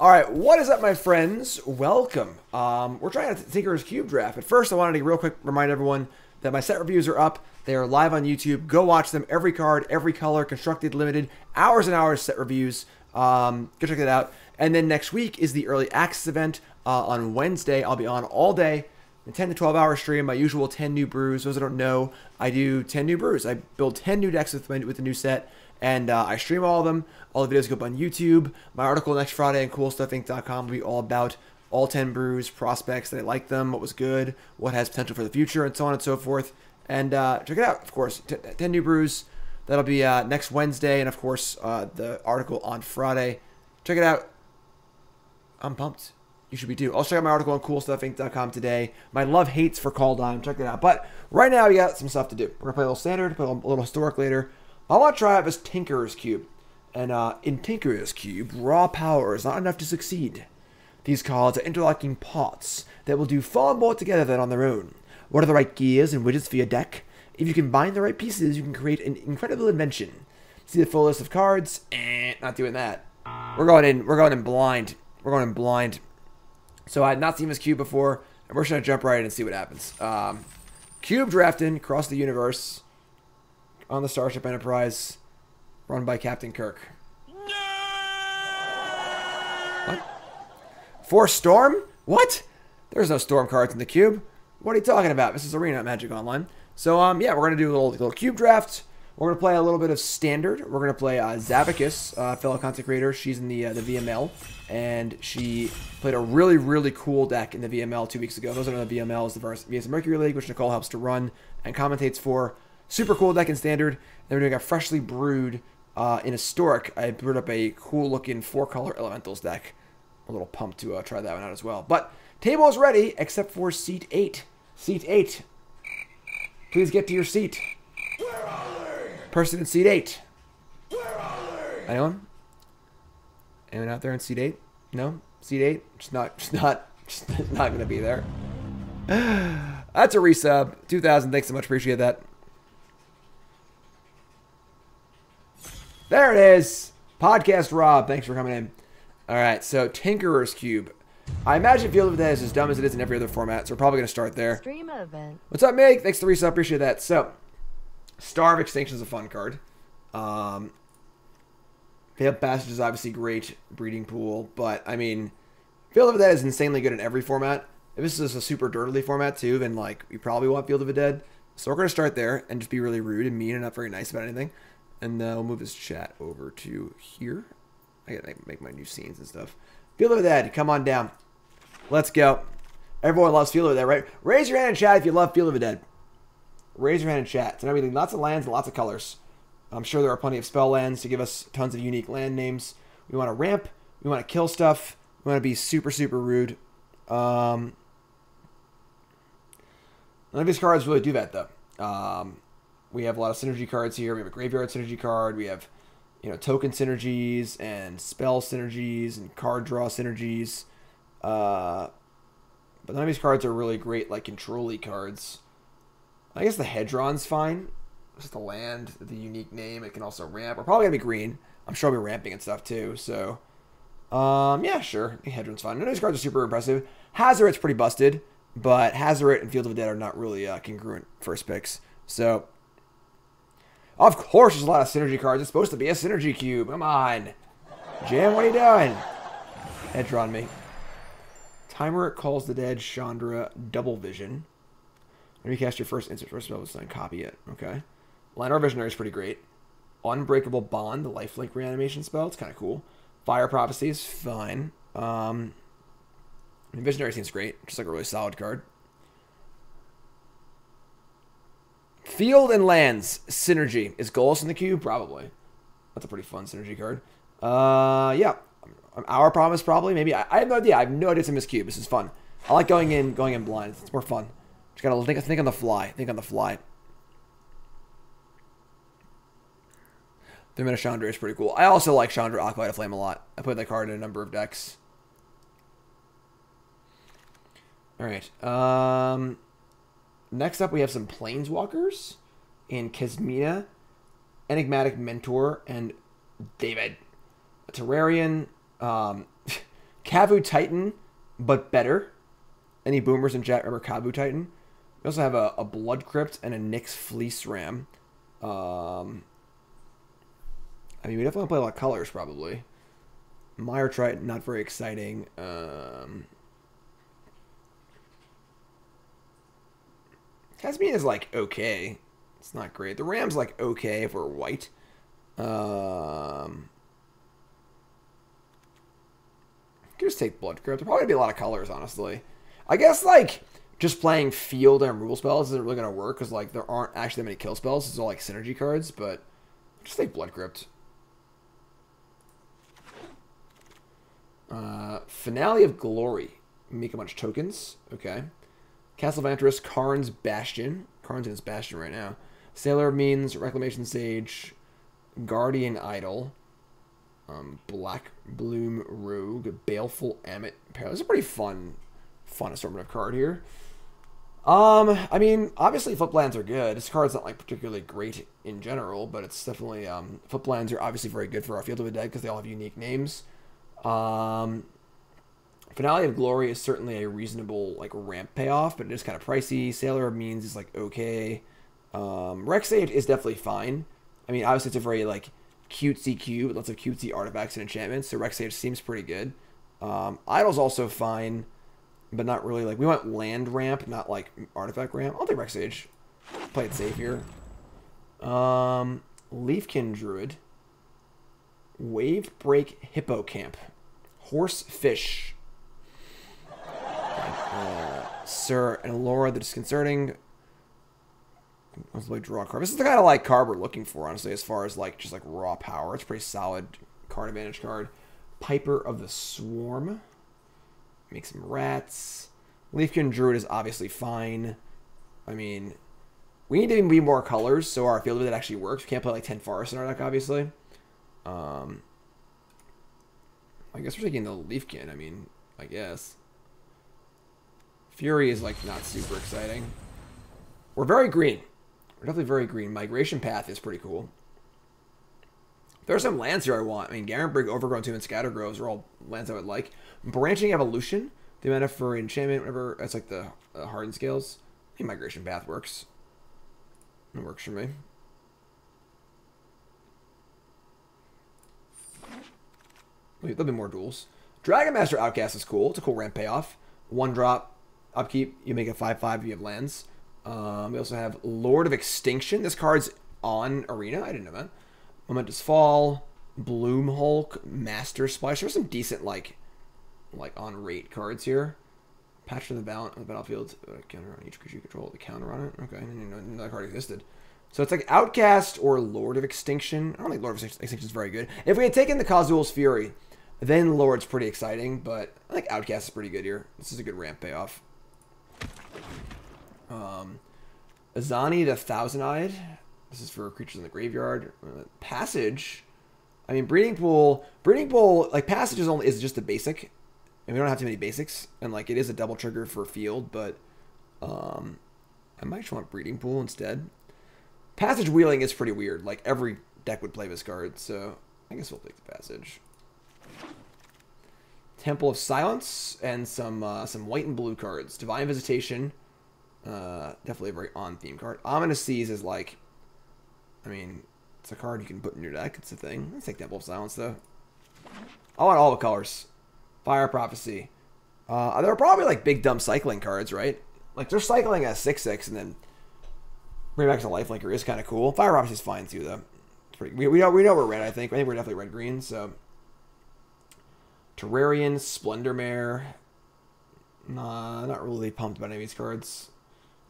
All right, what is up, my friends? Welcome. Um, we're trying to Tinkerer's Cube draft. But first, I wanted to real quick remind everyone that my set reviews are up. They are live on YouTube. Go watch them. Every card, every color, constructed, limited, hours and hours set reviews. Um, go check that out. And then next week is the early access event uh, on Wednesday. I'll be on all day. A 10 to 12 hour stream, my usual 10 new brews. Those that don't know, I do 10 new brews. I build 10 new decks with, my, with the new set, and uh, I stream all of them. All the videos go up on YouTube. My article next Friday on CoolStuffInc.com will be all about all 10 brews, prospects, that I like them, what was good, what has potential for the future, and so on and so forth. And uh, check it out, of course. 10 new brews. That'll be uh, next Wednesday, and of course, uh, the article on Friday. Check it out. I'm pumped. You should be too. I'll check out my article on CoolStuffInc.com today. My love hates for Kaldheim. Check it out. But right now, we got some stuff to do. We're gonna play a little standard, play a little historic later. I want to try out this Tinkerer's Cube. And uh, in Tinkerer's Cube, raw power is not enough to succeed. These cards are interlocking parts that will do far more together than on their own. What are the right gears and widgets for your deck? If you combine the right pieces, you can create an incredible invention. See the full list of cards? Eh, not doing that. We're going in. We're going in blind. We're going in blind. So I had not seen this cube before, and we're just gonna jump right in and see what happens. Um, cube drafting across the universe on the Starship Enterprise, run by Captain Kirk. What? For Storm? What? There's no Storm cards in the cube. What are you talking about? This is Arena Magic Online. So um, yeah, we're gonna do a little little cube draft. We're gonna play a little bit of standard. We're gonna play uh, Zavicus, uh, fellow content creator. She's in the uh, the VML, and she played a really really cool deck in the VML two weeks ago. Those are the VMLs, the VS Mercury League, which Nicole helps to run and commentates for. Super cool deck in standard. Then we're doing a freshly brewed uh, in historic. I brewed up a cool looking four color elementals deck. A little pumped to uh, try that one out as well. But table is ready except for seat eight. Seat eight. Please get to your seat. Person in seat eight. Anyone? Anyone out there in seat eight? No? Seat eight? Just not just not just not gonna be there. That's a resub. 2000, thanks so much, appreciate that. There it is. Podcast Rob, thanks for coming in. Alright, so Tinkerer's Cube. I imagine Field of the Dead is as dumb as it is in every other format, so we're probably going to start there. Stream event. What's up, Meg? Thanks for the resub. Appreciate that. So, Star of Extinction is a fun card. Um, Fabled Passage is obviously great breeding pool, but I mean, Field of the Dead is insanely good in every format. If this is a super dirtily format too, then like you probably want Field of the Dead. So we're gonna start there and just be really rude and mean and not very nice about anything, and uh, we'll move this chat over to here. I gotta make, my new scenes and stuff. Field of the Dead, come on down. Let's go. Everyone loves Field of the Dead, right? Raise your hand in chat if you love Field of the Dead. Raise your hand in chat. And everything, lots of lands and lots of colors. I'm sure there are plenty of spell lands to give us tons of unique land names. We want to ramp. We want to kill stuff. We want to be super, super rude. Um, none of these cards really do that, though. Um, we have a lot of synergy cards here. We have a graveyard synergy card. We have, you know, token synergies and spell synergies and card draw synergies. Uh, but none of these cards are really great, like control cards. I guess the Hedron's fine. Just a land, the unique name. It can also ramp. We're probably gonna be green. I'm sure I'll be ramping and stuff too. So, um, yeah, sure. The Hedron's fine. None of these cards are super impressive. Hazoret's pretty busted, but Hazoret and Field of the Dead are not really uh, congruent first picks. So, of course, there's a lot of synergy cards. It's supposed to be a synergy cube. Come on, Jam, What are you doing? Hedron me. Tymaret Calls the Dead. Chandra double vision. When you cast your first instant first spell, then copy it. Okay. Llanowar Visionary is pretty great. Unbreakable Bond, the lifelink reanimation spell. It's kind of cool. Fire Prophecy is fine. Um, Visionary seems great. Just like a really solid card. Field and Lands Synergy. Is Golos in the cube? Probably. That's a pretty fun synergy card. Uh, yeah. Our Promise, probably. Maybe. I, I have no idea. I have no idea it's in this cube. This is fun. I like going in going in blind. It's more fun. Just gotta think, think on the fly. Think on the fly. The Mina Chandra is pretty cool. I also like Chandra of Flame a lot. I played that card in a number of decks. Alright. Um, next up, we have some Planeswalkers in Kasmina, Enigmatic Mentor, and David. A Terrarian. Um, Kavu Titan, but better. Any boomers in chat remember Kavu Titan? We also have a, a Blood Crypt and a Nyx Fleece Ram. Um, I mean, we definitely play a lot of colors, probably. Mire Triton, not very exciting. Um, Caspian is like okay. It's not great. The Ram's like okay if we're white. Um, just take Blood Crypt. There'll probably be a lot of colors, honestly. I guess like just playing field and rule spells isn't really gonna work because like there aren't actually that many kill spells. It's all like synergy cards, but just take Blood Crypt. Uh, Finale of Glory. Make a bunch of tokens. Okay. Castle Vantress, Karn's Bastion. Karn's in his Bastion right now. Sailor Means, Reclamation Sage, Guardian Idol, um, Black Bloom Rogue, Baleful Ammit. This is a pretty fun, fun assortment of card here. Um, I mean, obviously flip lands are good. This card's not like particularly great in general, but it's definitely um, flip lands are obviously very good for our field of the dead because they all have unique names. Um, Finale of Glory is certainly a reasonable like ramp payoff, but it is kind of pricey. Sailor Means is like okay. Um, Rex Sage is definitely fine. I mean, obviously it's a very like cutesy cube, lots of cutesy artifacts and enchantments. So Rex Sage seems pretty good. Um, Idol's also fine, but not really like we want land ramp, not like artifact ramp. I'll take Rex Sage. Play it safe here. Um, Leafkin Druid. Wave Break Hippocamp. Horse Fish. Uh, Sir and Laura the Disconcerting. Let's like draw card. This is the kind of like card we're looking for, honestly, as far as like just like raw power. It's pretty solid card advantage card. Piper of the Swarm. Make some rats. Leafkin Druid is obviously fine. I mean, we need to be more colors so our field of it actually works. We can't play like 10 forests in our deck, obviously. Um, I guess we're taking the Leafkin. I mean, I guess. Fury is like not super exciting. We're very green. We're definitely very green. Migration Path is pretty cool. There are some lands here I want. I mean, Garenbrig, Overgrown Tomb, and Scattered Groves are all lands I would like. Branching Evolution, the mana for enchantment, whatever. That's like the uh, hardened scales. I think Migration Path works. It works for me. Wait, There'll be more duels. Dragon Master Outcast is cool. It's a cool ramp payoff. One drop, upkeep. You make a 5-5 you have lands. Um, we also have Lord of Extinction. This card's on Arena. I didn't know that. Momentous Fall, Bloom Hulk, Master Splash. There's some decent like like on rate cards here. Patch of the balance on the battlefield. Uh, counter on each creature you control. The counter on it. Okay, I didn't know that card existed. So it's like Outcast or Lord of Extinction. I don't think Lord of Extinction is very good. If we had taken the Kazuul's Fury, then Lord's pretty exciting, but I think Outcast is pretty good here. This is a good ramp payoff. Um, Izoni the Thousand Eyed. This is for creatures in the graveyard. Uh, passage. I mean, breeding pool. Breeding pool, like passage is only is just a basic, and we don't have too many basics. And like it is a double trigger for field, but um, I might just want breeding pool instead. Passage wheeling is pretty weird. Like every deck would play this card, so I guess we'll take the passage. Temple of Silence and some uh, some white and blue cards. Divine Visitation. Uh, definitely a very on theme card. Ominous Seas is like, I mean, it's a card you can put in your deck. It's a thing. Let's take Temple of Silence though. I want all the colors. Fire Prophecy. Uh, there are probably like big dumb cycling cards, right? Like they're cycling a six six and then bring back to Lifelinker is kind of cool. Fire Prophecy is fine too though. We, we know we know we're red. I think. I think we're definitely red green. So. Terrarion Splendor Mare. Nah, not really pumped about any of these cards.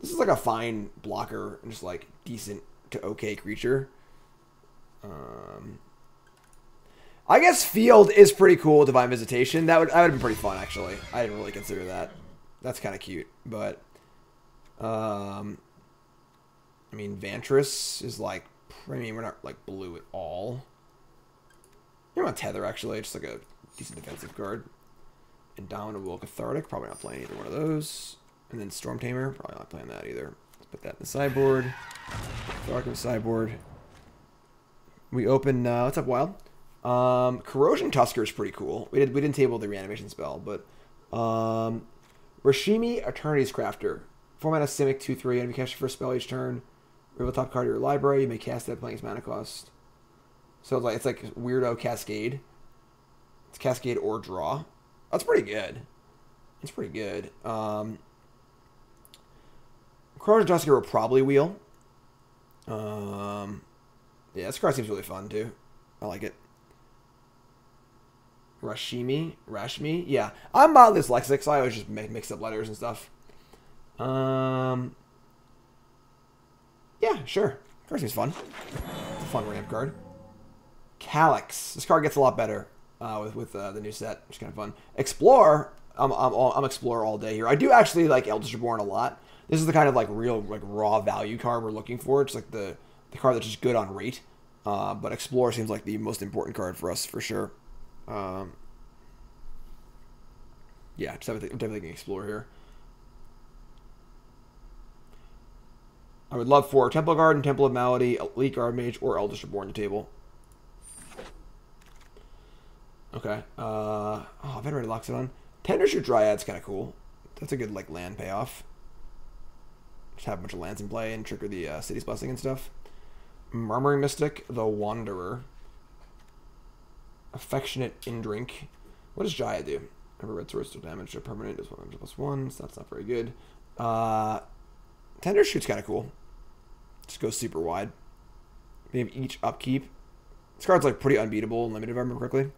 This is like a fine blocker and just like decent to okay creature. Um, I guess Field is pretty cool. Divine Visitation that would that would have been pretty fun actually. I didn't really consider that. That's kind of cute, but um, I mean Vantress is like I mean we're not like blue at all. You're on Tether actually, just like a decent defensive card. Indomitable Cathartic, probably not playing either one of those. And then Storm Tamer, probably not playing that either. Let's put that in the sideboard. Dark in the sideboard. We open, uh, what's up, Wild? Um, Corrosion Tusker is pretty cool. We did we didn't table the reanimation spell, but um, Rashimi Eternity's Crafter. Format a Simic 2 3, and if you cast your first spell each turn, reveal top card of your library, you may cast that playing its mana cost. So it's like it's like weirdo Cascade. It's Cascade or draw. That's pretty good. It's pretty good. Um, Corrosion Tusker will probably wheel. Um, yeah, this card seems really fun too. I like it. Rashimi, Rashmi, yeah. I'm mildly dyslexic, so I always just make, mix up letters and stuff. Um, yeah, sure. Card seems fun. It's a fun ramp card. Calyx. This card gets a lot better uh, with with uh, the new set. It's kind of fun. Explore. I'm I'm I'm Explorer all day here. I do actually like Eldritch Reborn a lot. This is the kind of like real like raw value card we're looking for. It's like the the card that's just good on rate. Uh, but Explorer seems like the most important card for us for sure. Um, yeah, have definitely can explore here. I would love for Temple Garden, Temple of Malady, Elite Guard Mage, or Eldritch Reborn to table. Okay. Uh, oh, Venerated Loxodon. Tendershoot Dryad's kind of cool. That's a good like land payoff. Just have a bunch of lands in play and trigger the uh, City's Blessing and stuff. Murmuring Mystic, the Wanderer. Affectionate Indrik. What does Jaya do? Every red source damage to permanent is one plus one, so that's not very good. Uh, Tendershoot's kind of cool. Just goes super wide. We have each upkeep. This card's like pretty unbeatable and limited if I remember correctly.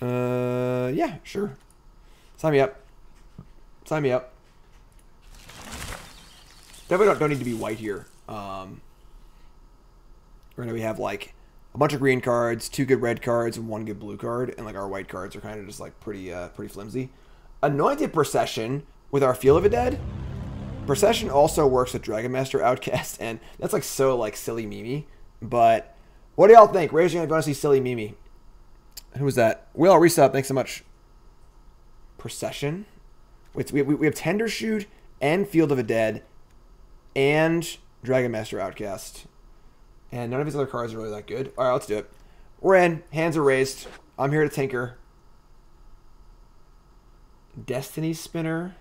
Uh, yeah, sure. Sign me up. Sign me up. Definitely don't, don't need to be white here. Um, right now we have like a bunch of green cards, two good red cards, and one good blue card, and like our white cards are kind of just like pretty uh, pretty flimsy. Anointed Procession with our Field of the Dead. Procession also works with Dragon Master Outcast, and that's like so like silly Mimi. But what do y'all think? Raise your hand if you want to see silly Mimi. Who was that? Will resub. Thanks so much. Procession. We, we, we have Tender Shoot and Field of the Dead and Dragon Master Outcast. And none of his other cards are really that good. All right, let's do it. We're in. Hands are raised. I'm here to tinker. Destiny Spinner.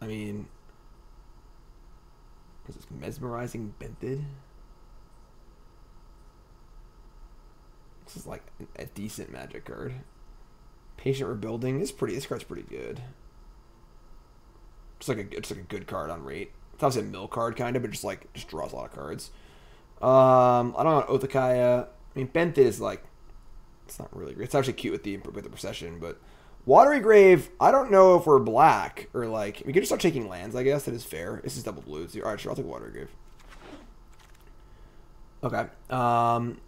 I mean, is this mesmerizing Benthid? This is like a decent magic card. Patient Rebuilding is pretty. This card's pretty good. It's like a it's like a good card on rate. It's obviously a mill card kind of, but just like just draws a lot of cards. Um, I don't know Othakaya. I mean, Benthid is like it's not really great. It's actually cute with the with the procession, but Watery Grave, I don't know if we're black or like we could just start taking lands. I guess that is fair. This is double blues. All right, sure. I'll take Watery Grave. Okay. Um,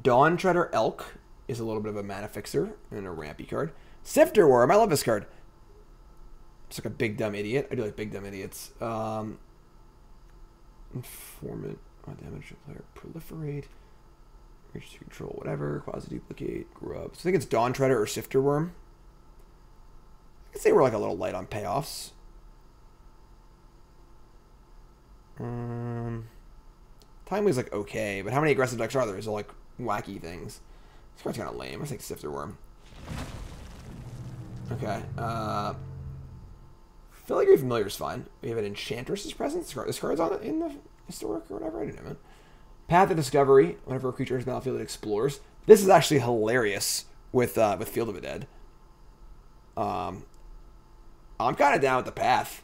Dawn Treader Elk is a little bit of a mana fixer and a rampy card. Sifter Wurm, I love this card. It's like a big dumb idiot. I do like big dumb idiots. Um, informant, oh, damage to player, proliferate, reach to control, whatever, quasi duplicate, grub. So I think it's Dawn Treader or Sifter Wurm. I'd say we're like a little light on payoffs. Um, Timely's like okay, but how many aggressive decks are there? Is it like wacky things? This card's kind of lame. I think Sifter Wurm. Okay. Uh, Filigree Familiar is fine. We have an Enchantress's Presence. This card's on in the historic or whatever. I don't know, man. Path of Discovery. Whenever a creature is battlefield, it explores. This is actually hilarious with uh, with Field of the Dead. Um, I'm kind of down with the path.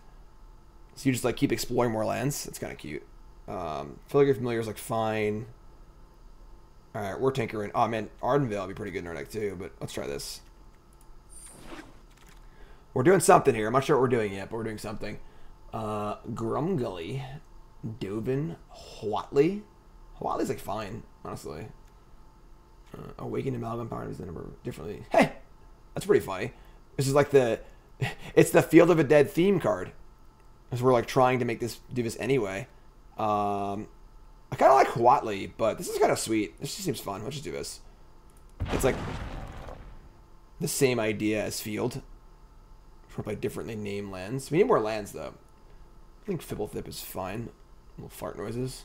So you just like keep exploring more lands. It's kind of cute. Um, Filigree Familiar is like fine. All right, we're tinkering. Oh man, Ardenvale would be pretty good in our deck too. But let's try this. We're doing something here. I'm not sure what we're doing yet, but we're doing something. Uh, Grumgully, Dovin, Huatli. Huatli's like fine, honestly. Uh, Awakened Amalgam Power is the number differently. Hey, that's pretty funny. This is like the it's the Field of a Dead theme card. Because we're like trying to make this do this anyway. Um, I kind of like Huatli, but this is kind of sweet. This just seems fun. Let's just do this. It's like the same idea as Field. For by differently named lands. We need more lands though. I think Fblthp is fine. Little fart noises.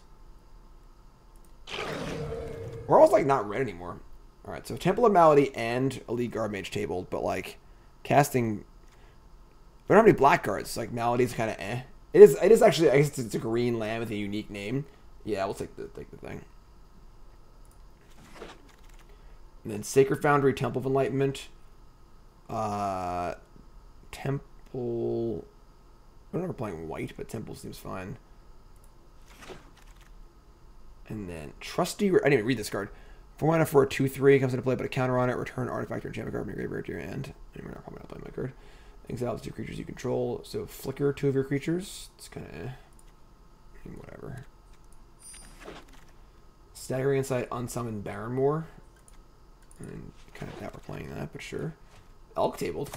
We're almost like not red anymore. All right, so Temple of Malady and Elite Guard Mage tabled, but like casting. We don't have any black cards. Like Malady's kind of eh. It is. It is actually. I guess it's a green land with a unique name. Yeah, we'll take the take the thing. And then Sacred Foundry, Temple of Enlightenment, uh, Temple. I don't know playing white, but Temple seems fine. And then Trusty. I didn't even read this card. Four mana for a two three comes into play, but a counter on it. Return artifact or enchantment card from your graveyard to your hand. And we're not probably not playing my card. Exiles two creatures you control. So flicker two of your creatures. It's kind of eh. whatever. Staggering Insight, Unsummoned Barrenmoor. And kind of doubt we're playing that, but sure. Elk tabled.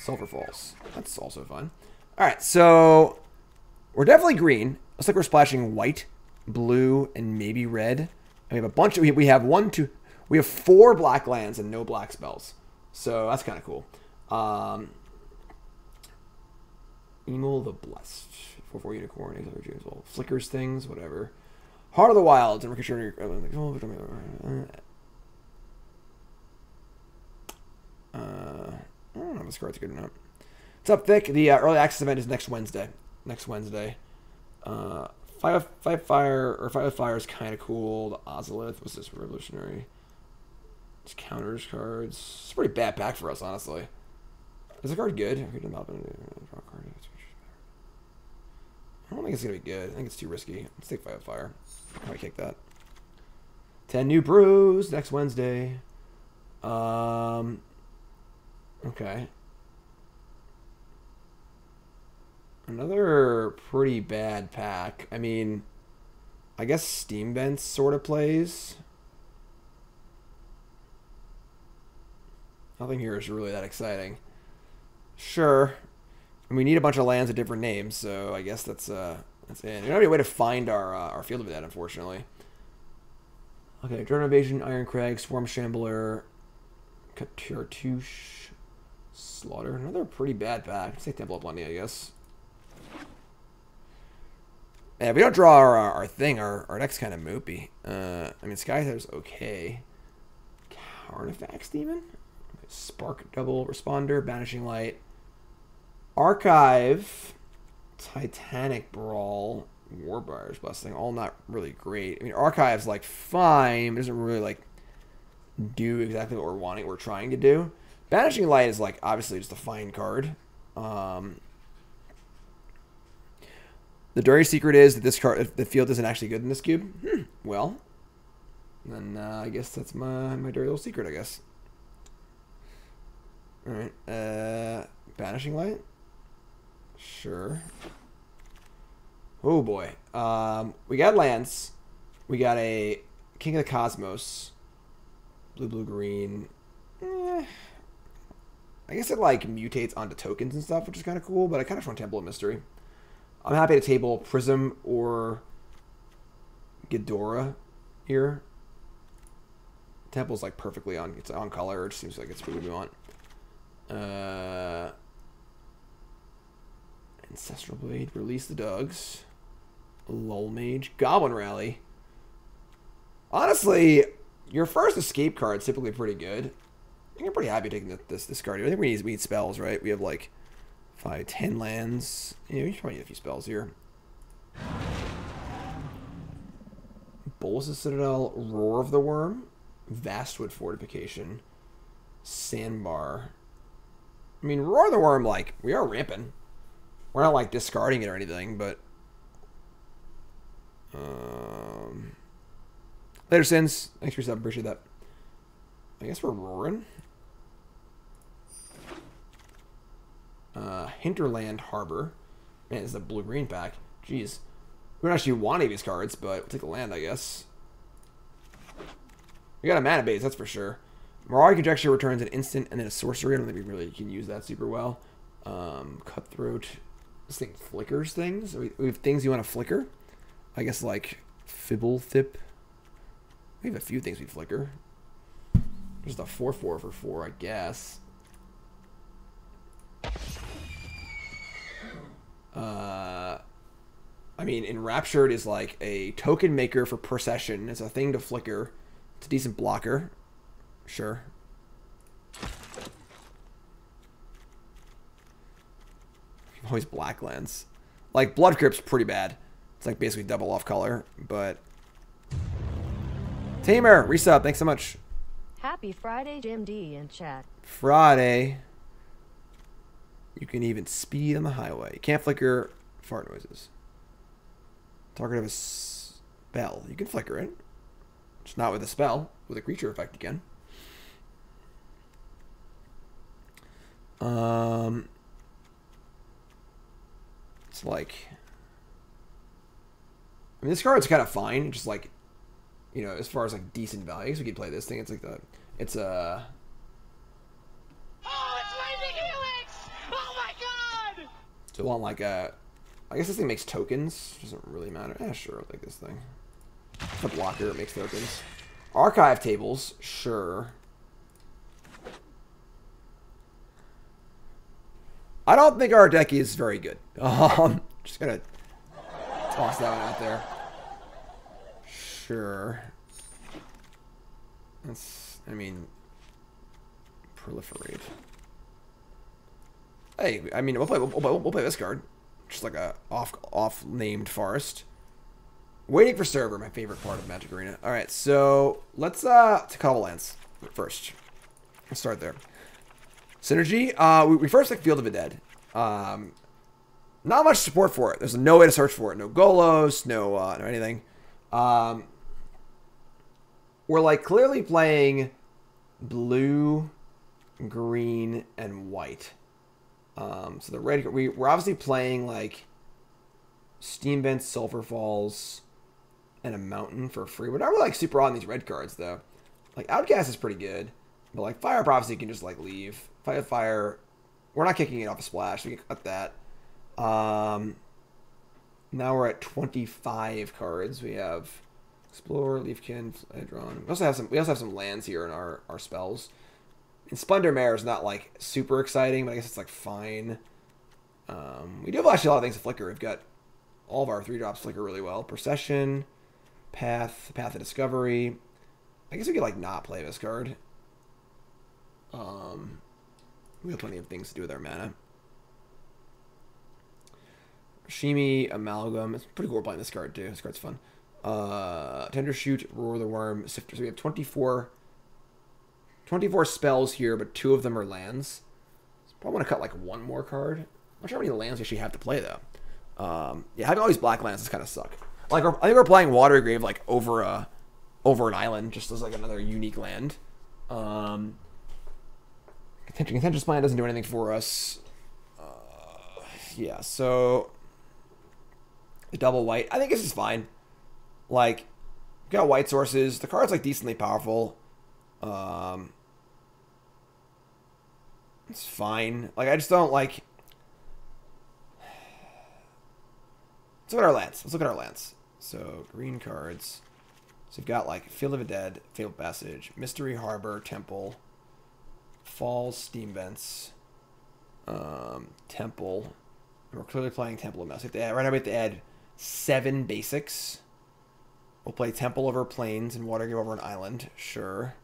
Sulfur Falls. That's also fun. Alright, so we're definitely green. Looks like we're splashing white, blue, and maybe red. And we have a bunch of, we have one, two, we have four black lands and no black spells. So that's kind of cool. Um, Emiel the Blessed. 4 4 Unicorn, Exile James well. Flickers things, whatever. Heart of the Wilds and Ricochet. Uh, I don't know if this card's good or not. What's up, Thick? The uh, early access event is next Wednesday. Next Wednesday. Uh, five five fire or five fire is kind of cool. The Ozolith was this revolutionary. Just counters cards. It's pretty bad pack for us, honestly. Is the card good? I don't think it's gonna be good. I think it's too risky. Let's take five fire. I kick that. Ten new brews next Wednesday. Um. Okay. Another pretty bad pack. I mean, I guess Steam Vents sort of plays. Nothing here is really that exciting. Sure. And we need a bunch of lands with different names, so I guess that's uh that's it. There's not any way to find our uh, our field of that, unfortunately. Okay, Drone Invasion, Iron Crag, Swarm Shambler, Cartouche, Slaughter. Another pretty bad pack. Let's take Temple of Plenty, I guess. Yeah, we don't draw our, our thing, our, our deck's kind of moopy. Uh, I mean, Skyther's okay. Carnifex Demon? Spark Double Responder, Banishing Light. Archive, Titanic Brawl, Warbuyer's Blessing, all not really great. I mean, Archive's like fine, but doesn't really like do exactly what we're wanting, what we're trying to do. Banishing Light is like obviously just a fine card. Um, the dirty secret is that this card, the field isn't actually good in this cube. Hmm, well, then uh, I guess that's my my dirty little secret. I guess. All right, uh, banishing light. Sure. Oh boy, um, we got lands. We got a King of the Cosmos. Blue, blue, green. Eh. I guess it like mutates onto tokens and stuff, which is kind of cool. But I kind of want Temple of Mystery. I'm happy to table Prism or Ghidorah here. Temple's like perfectly on it's on color. It seems like it's what we want. Uh, Ancestral Blade, release the dogs. Lull Mage, Goblin Rally. Honestly, your first escape card is typically pretty good. Think I'm pretty happy taking this this card. I think we need we need spells, right? We have like five, ten lands. Yeah, we should probably need a few spells here. Bolas' Citadel, Roar of the Wurm, Vastwood Fortification, Sandbar. I mean, Roar of the Wurm, like, we are ramping. We're not, like, discarding it or anything, but... Um, later, Sins. Thanks for your. Appreciate that. I guess we're roaring. Uh, Hinterland Harbor. Man, is a blue-green pack. Jeez. We don't actually want any of these cards, but we'll take the land, I guess. We got a mana base, that's for sure. Mirage Conjecture returns an instant and then a sorcery. I don't think we really can use that super well. Um, Cutthroat. This thing flickers things. We, we have things you want to flicker. I guess like Fblthp. We have a few things we flicker. Just a 4 4 for 4, I guess. Uh, I mean, Enraptured is like a token maker for Procession. It's a thing to flicker. It's a decent blocker. Sure. Always black lands. Like, Blood Crypt's pretty bad. It's like basically double off color, but... Tamer, resub, thanks so much. Happy Friday, Jim D in chat. Friday. You can even speed on the highway. You can't flicker fart noises. Target of a spell. You can flicker it. Just not with a spell. With a creature effect again. Um, it's like, I mean, this card's kind of fine. Just like, you know, as far as like decent value. values, we could play this thing. It's like the, it's a. Oh, it's Lightning Helix! Oh my god! So want like a, I guess this thing makes tokens. Doesn't really matter. Yeah, sure, like this thing. A blocker. Makes tokens. Archive tables, sure. I don't think our deck is very good. Um, just gonna toss that one out there. Sure. That's, I mean, proliferate. Hey, I mean, we'll play, we'll, we'll, we'll play this card. Just like a off off named forest. Waiting for server, my favorite part of Magic Arena. All right, so let's uh to couple lands first. Let's start there. Synergy. Uh, we, we first like Field of the Dead. Um, not much support for it. There's no way to search for it. No Golos, no uh, no anything. Um, we're like clearly playing blue, green, and white. Um, so the red we we're obviously playing like Steam Vents, Sulfur Falls, and a Mountain for free. We're not really like super on these red cards though. Like Outcast is pretty good, but like Fire Prophecy can just like leave. Fight Fire, we're not kicking it off a splash. We can cut that. Um, now we're at 25 cards. We have Explorer, Leafkin, Edron. We also have some. We also have some lands here in our our spells. And Splendor Mare is not like super exciting, but I guess it's like fine. Um, we do have actually a lot of things to flicker. We've got all of our three drops flicker really well. Procession, Path, Path of Discovery. I guess we could like not play this card. Um, we have plenty of things to do with our mana. Shimi, Amalgam. It's pretty cool playing this card too. This card's fun. Uh, Tender Shoot, Roar the Wurm, Sifter. So we have 24, 24 spells here, but two of them are lands. Probably want to cut like one more card. I'm not sure how many lands we actually have to play though. Um, yeah, having all these black lands is kind of suck. Like I think we're playing Watery Grave like over a over an island, just as like another unique land. Um, Contentious Plan doesn't do anything for us. Uh, yeah, so double white. I think this is fine. Like, got white sources. The card's like decently powerful. Um, it's fine. Like, I just don't like. Let's look at our lands. Let's look at our lands. So green cards. So we've got like Field of the Dead, Fabled Passage, Mystery Harbor, Temple, Falls, Steam Vents, um, Temple. We're clearly playing Temple of Mouse. Right now we have to add seven basics. We'll play Temple over Plains and Watergrave over an island. Sure.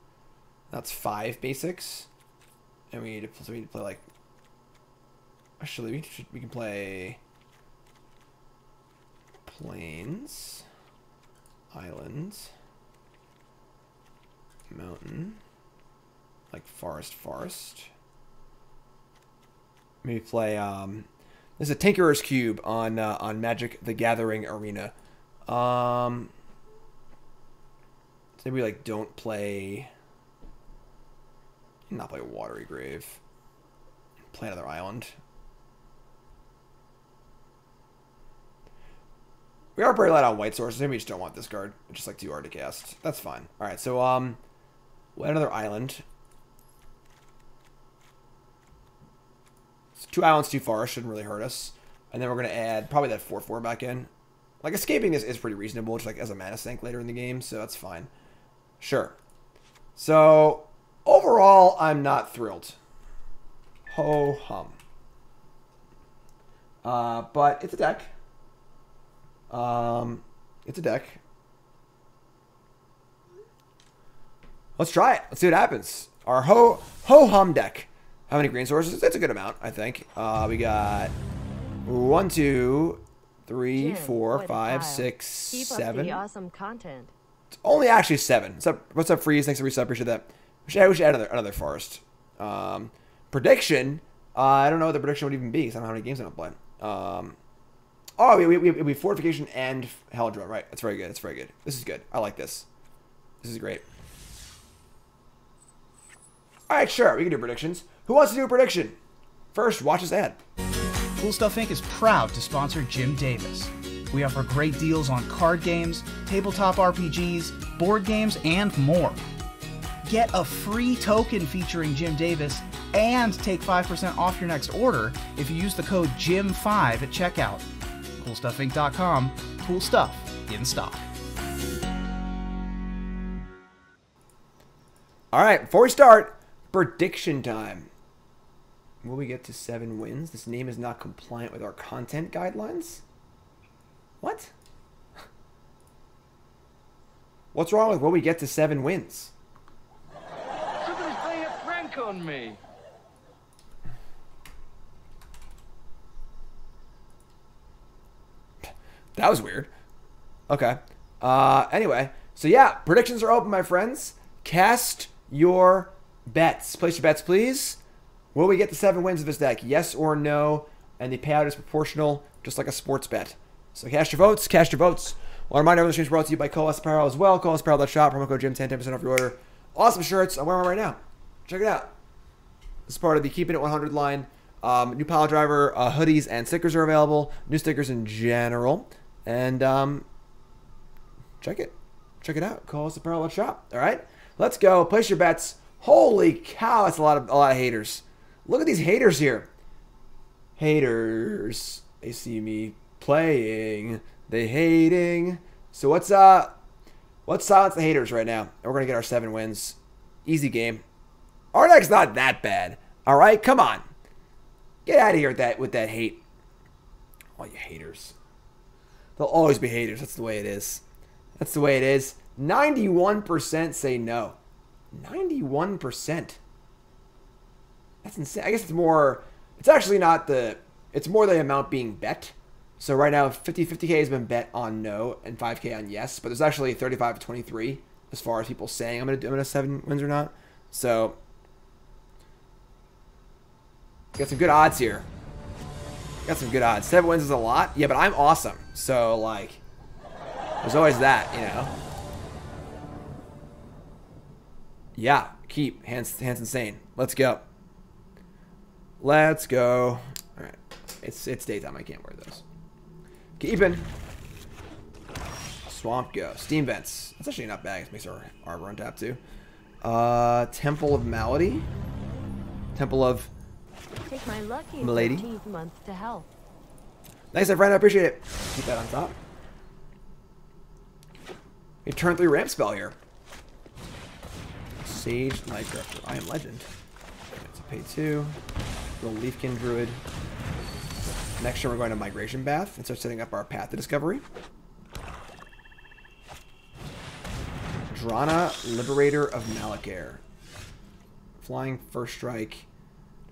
That's five basics. And we need to, so we need to play like... Actually, we, should, we can play... Plains. Islands. Mountain. Like Forest Forest. Maybe play... um there's a Tinkerer's Cube on uh, on Magic: The Gathering Arena. Um, maybe like don't play. Not play Watery Grave. Play another island. We are pretty light on white sources. Maybe we just don't want this card. Just like too hard to cast. That's fine. All right, so um, we'll another island. two islands too far shouldn't really hurt us. And then we're going to add probably that 4-4 back in. Like, escaping is, is pretty reasonable, just like as a mana sink later in the game, so that's fine. Sure. So, overall, I'm not thrilled. Ho hum. Uh, but it's a deck. Um, it's a deck. Let's try it. Let's see what happens. Our ho ho hum deck. How many green sources? That's a good amount, I think. Uh, we got one, two, three, Jim, four, what five, Keep up seven. the awesome content. It's only actually seven. What's up? What's up, Freeze? Thanks for resub. Appreciate that. We should, we should add another, another forest. Um, prediction. Uh, I don't know what the prediction would even be because I don't know how many games I'm gonna play. Um, oh, we, we, we, we fortification and Heldra. Right. That's very good. That's very good. This is good. I like this. This is great. All right, sure. We can do predictions. Who wants to do a prediction? First, watch this ad. Cool Stuff Inc. is proud to sponsor Jim Davis. We offer great deals on card games, tabletop RPGs, board games, and more. Get a free token featuring Jim Davis and take 5% off your next order if you use the code JIM5 at checkout. CoolStuffInc.com. Cool stuff in stock. All right, before we start, prediction time. Will we get to seven wins? This name is not compliant with our content guidelines. What? What's wrong with will we get to seven wins? A on me. That was weird. Okay. Uh, anyway, so yeah, predictions are open, my friends. Cast your bets. Place your bets, please. Will we get the seven wins of this deck? Yes or no? And the payout is proportional, just like a sports bet. So cast your votes. Cast your votes. Well, reminder, everyone stream is brought to you by Colas Apparel as well. Colasapparel.shop. Promo code Jim10, 10% off your order. Awesome shirts. I'm wearing one right now. Check it out. This is part of the Keeping It 100 line. Um, new pile driver uh, hoodies and stickers are available. New stickers in general. And um, check it. Check it out. Call us apparel shop. All right. Let's go. Place your bets. Holy cow, that's a lot of a lot of haters. Look at these haters here. Haters. They see me playing. They hating. So what's uh let's silence the haters right now. And we're gonna get our seven wins. Easy game. Deck's not that bad. Alright, come on. Get out of here with that with that hate. All you haters. They'll always be haters. That's the way it is. That's the way it is. 91% say no. 91%. That's insane. I guess it's more, it's actually not the, it's more the amount being bet. So right now, 50 50K has been bet on no and 5K on yes, but there's actually 35 to 23 as far as people saying I'm going to do seven wins or not. So, got some good odds here. Got some good odds. Seven wins is a lot. Yeah, but I'm awesome. So, like, there's always that, you know. Yeah, keep. Hands, hands insane. Let's go. Let's go. All right. It's it's daytime. I can't wear those. Keeping. Swamp go. Steam vents. That's actually not bad. It makes our armor on tap too. Uh, Temple of Malady. Temple of Take my lucky Milady? 13th month to. Nice, my friend. I appreciate it. Keep that on top. A turn three ramp spell here. Sage Nightcrafter. I am legend. It's a pay two. Little Leafkin Druid. Next turn we're going to Migration Path and start setting up our path to discovery. Drana, Liberator of Malakir. Flying first strike.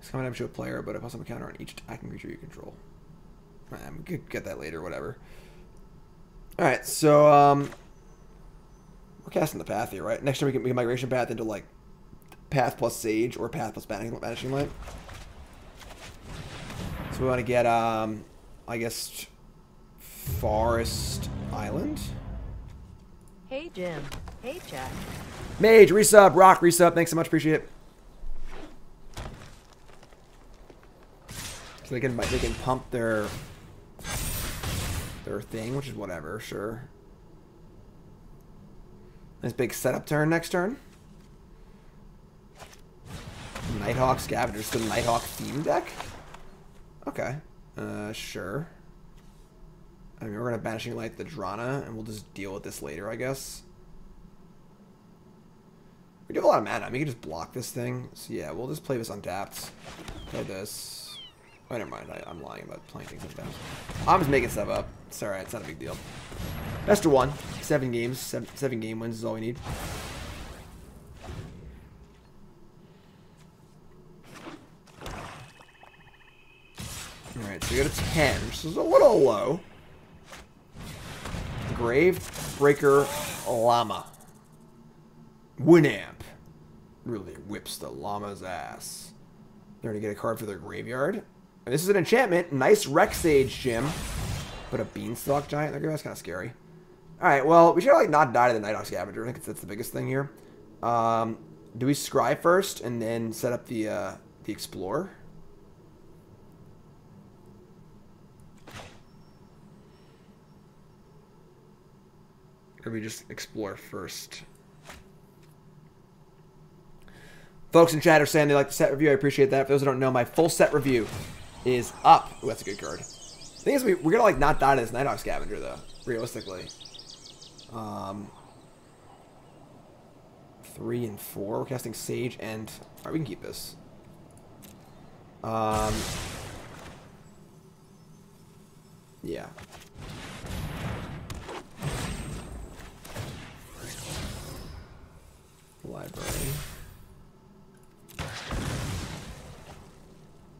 It's coming up to a player, but if I'm a plus one counter on each attacking creature you control. I'm gonna get that later, whatever. Alright, so um we're casting the path here, right? Next time we can make a migration path into like path plus sage or path plus banishing, banishing light. So we want to get um I guess Forest Island. Hey Jim. Hey chat. Mage, resub, rock, resub, thanks so much, appreciate it. So they can they can pump their their thing, which is whatever, sure. Nice big setup turn next turn. Nighthawk Scavengers, the Nighthawk theme deck? Okay. Uh, sure. I mean, we're gonna Banishing Light the Drana, and we'll just deal with this later, I guess. We do have a lot of mana. I mean, we can just block this thing. So yeah, we'll just play this untapped. Play this. Oh, never mind. I, I'm lying about playing things sometimes. I'm just making stuff up. It's alright. It's not a big deal. Best of one. Seven games. Seven, seven game wins is all we need. Alright, so we got a 10, which is a little low. Grave Breaker Llama. Winamp. Really whips the llama's ass. They're going to get a card for their graveyard. And this is an enchantment. Nice Rec Sage Gym. But a Beanstalk Giant? That's kind of scary. Alright, well, we should like not die to the Nighthawk Scavenger. I think that's the biggest thing here. Um, do we scry first and then set up the, uh, the Explorer? Or we just explore first? Folks in chat are saying they like the set review. I appreciate that. For those who don't know, my full set review is up. Ooh, that's a good card. The thing is, we, we're going to like not die to this Nighthawk Scavenger, though, realistically. Um, three and four. We're casting Sage and... Alright, we can keep this. Um, yeah. Library.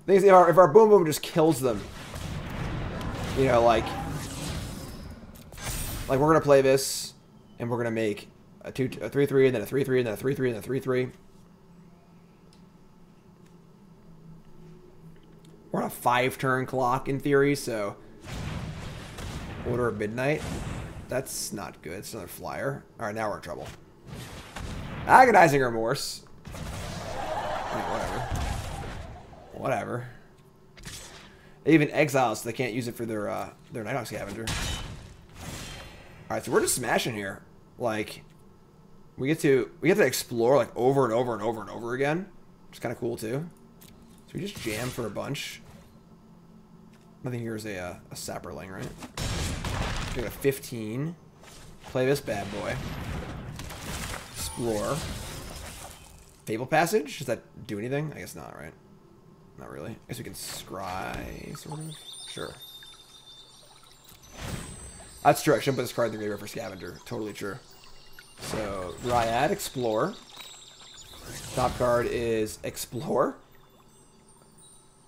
Thing is, if our, if our boom boom just kills them, you know, like, like we're gonna play this, and we're gonna make a two, a three three, and then a three three, and then a three three, and then a three three. We're on a five turn clock in theory, so order of midnight. That's not good. It's another flyer. All right, now we're in trouble. Agonizing remorse. whatever. Whatever. They even exile so they can't use it for their uh, their Nighthawk Scavenger. Alright, so we're just smashing here. Like, we get to we get to explore like over and over and over and over again. Is kind of cool too. So we just jam for a bunch. Nothing here is a, uh, a Saproling, right? We got a 15. Play this bad boy. Explore. Fabled Passage? Does that do anything? I guess not, right? Not really. I guess we can scry, sort of. Sure. That's true. I shouldn't put this card in the graveyard for Scavenger. Totally true. So, Dryad, Explore. Top card is Explore.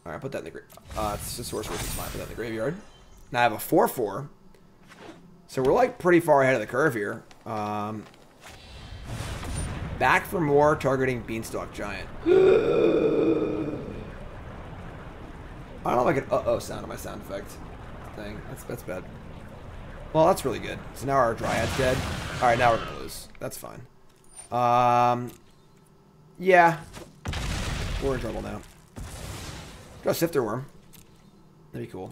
Alright, put that in the graveyard. Uh, it's a source versus mine. Put that in the graveyard. Now I have a 4-4. So we're like pretty far ahead of the curve here. Um, back for more targeting Beanstalk Giant. I don't like an uh-oh sound on my sound effect thing. That's, that's bad. Well, that's really good. So now our Dryad's dead. Alright, now we're to lose. That's fine. Um, yeah. We're in trouble now. Got a Sifter Wurm. That'd be cool.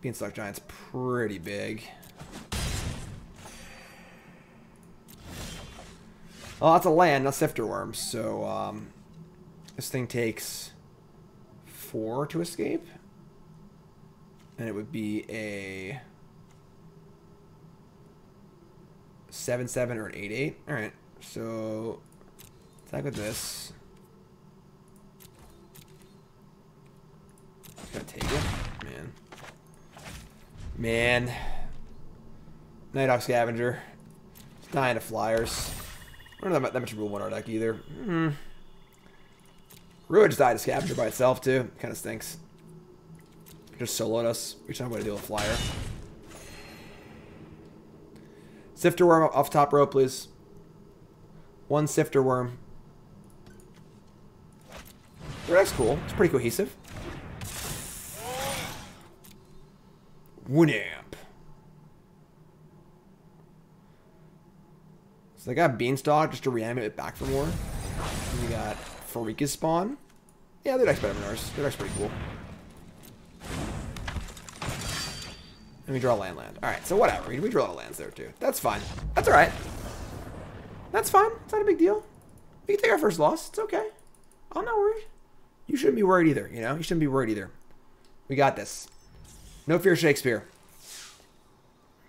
Beanstalk Giant's pretty big. Oh, that's a land, not Sifter Wurm. So, um, this thing takes four to escape. And it would be a 7-7 or an 8-8. Alright, so attack with this. Gonna take it. Man. Man. Nighthawk Scavenger. Dying to flyers. I don't know that much rule one our deck either. Hmm. Just died to Scavenger by itself too. Kind of stinks. Just soloed us. Each time I'm going to deal with Flyer. Sifter Wurm off top row, please. One Sifter Wurm. That's cool. It's pretty cohesive. Winamp. So they got Beanstalk just to reanimate it back for more. And we got Pharika's Spawn. Yeah, their deck's better than ours. Their deck's pretty cool. And we draw land land. Alright, so whatever. We draw a lot of lands there too. That's fine. That's alright. That's fine. It's not a big deal. We can take our first loss. It's okay. Oh, I'm not worried. You shouldn't be worried either, you know? You shouldn't be worried either. We got this. No fear, Shakespeare.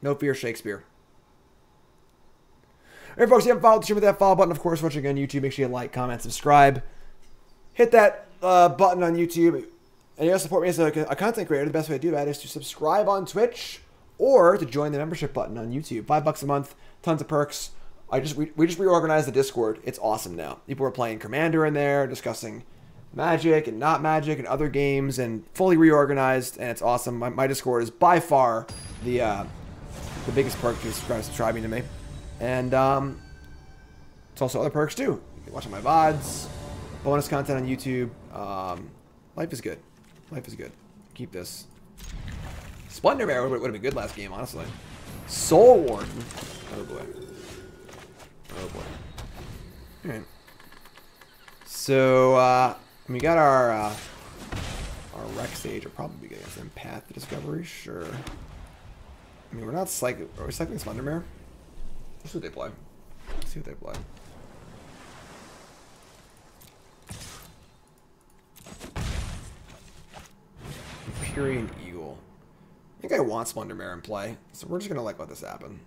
No fear, Shakespeare. Alright, folks, if you haven't followed the stream with that follow button, of course, watching on YouTube, make sure you like, comment, subscribe. Hit that uh, button on YouTube. And you'll support me as a, content creator, the best way to do that is to subscribe on Twitch or to join the membership button on YouTube. Five bucks a month, tons of perks. I just we, we just reorganized the Discord. It's awesome now. People are playing Commander in there, discussing Magic and not Magic and other games, and fully reorganized, and it's awesome. My, my Discord is by far the uh, the biggest perk to subscribing to me, and um, it's also other perks too. You can watch my VODs, bonus content on YouTube. Um, life is good. Life is good. Keep this. Splendor Mare would, have been good last game, honestly. Soul Warden. Oh boy. Oh boy. Alright. So, uh, we got our, uh, our Rec Sage. Will probably against them. Path Discovery? Sure. I mean, we're not cycling. Are we cycling Splendor Mare? Let's see what they play. Let's see what they play. Empyrean Eagle. I think I want Splendor Mare in play, so we're just gonna like let this happen.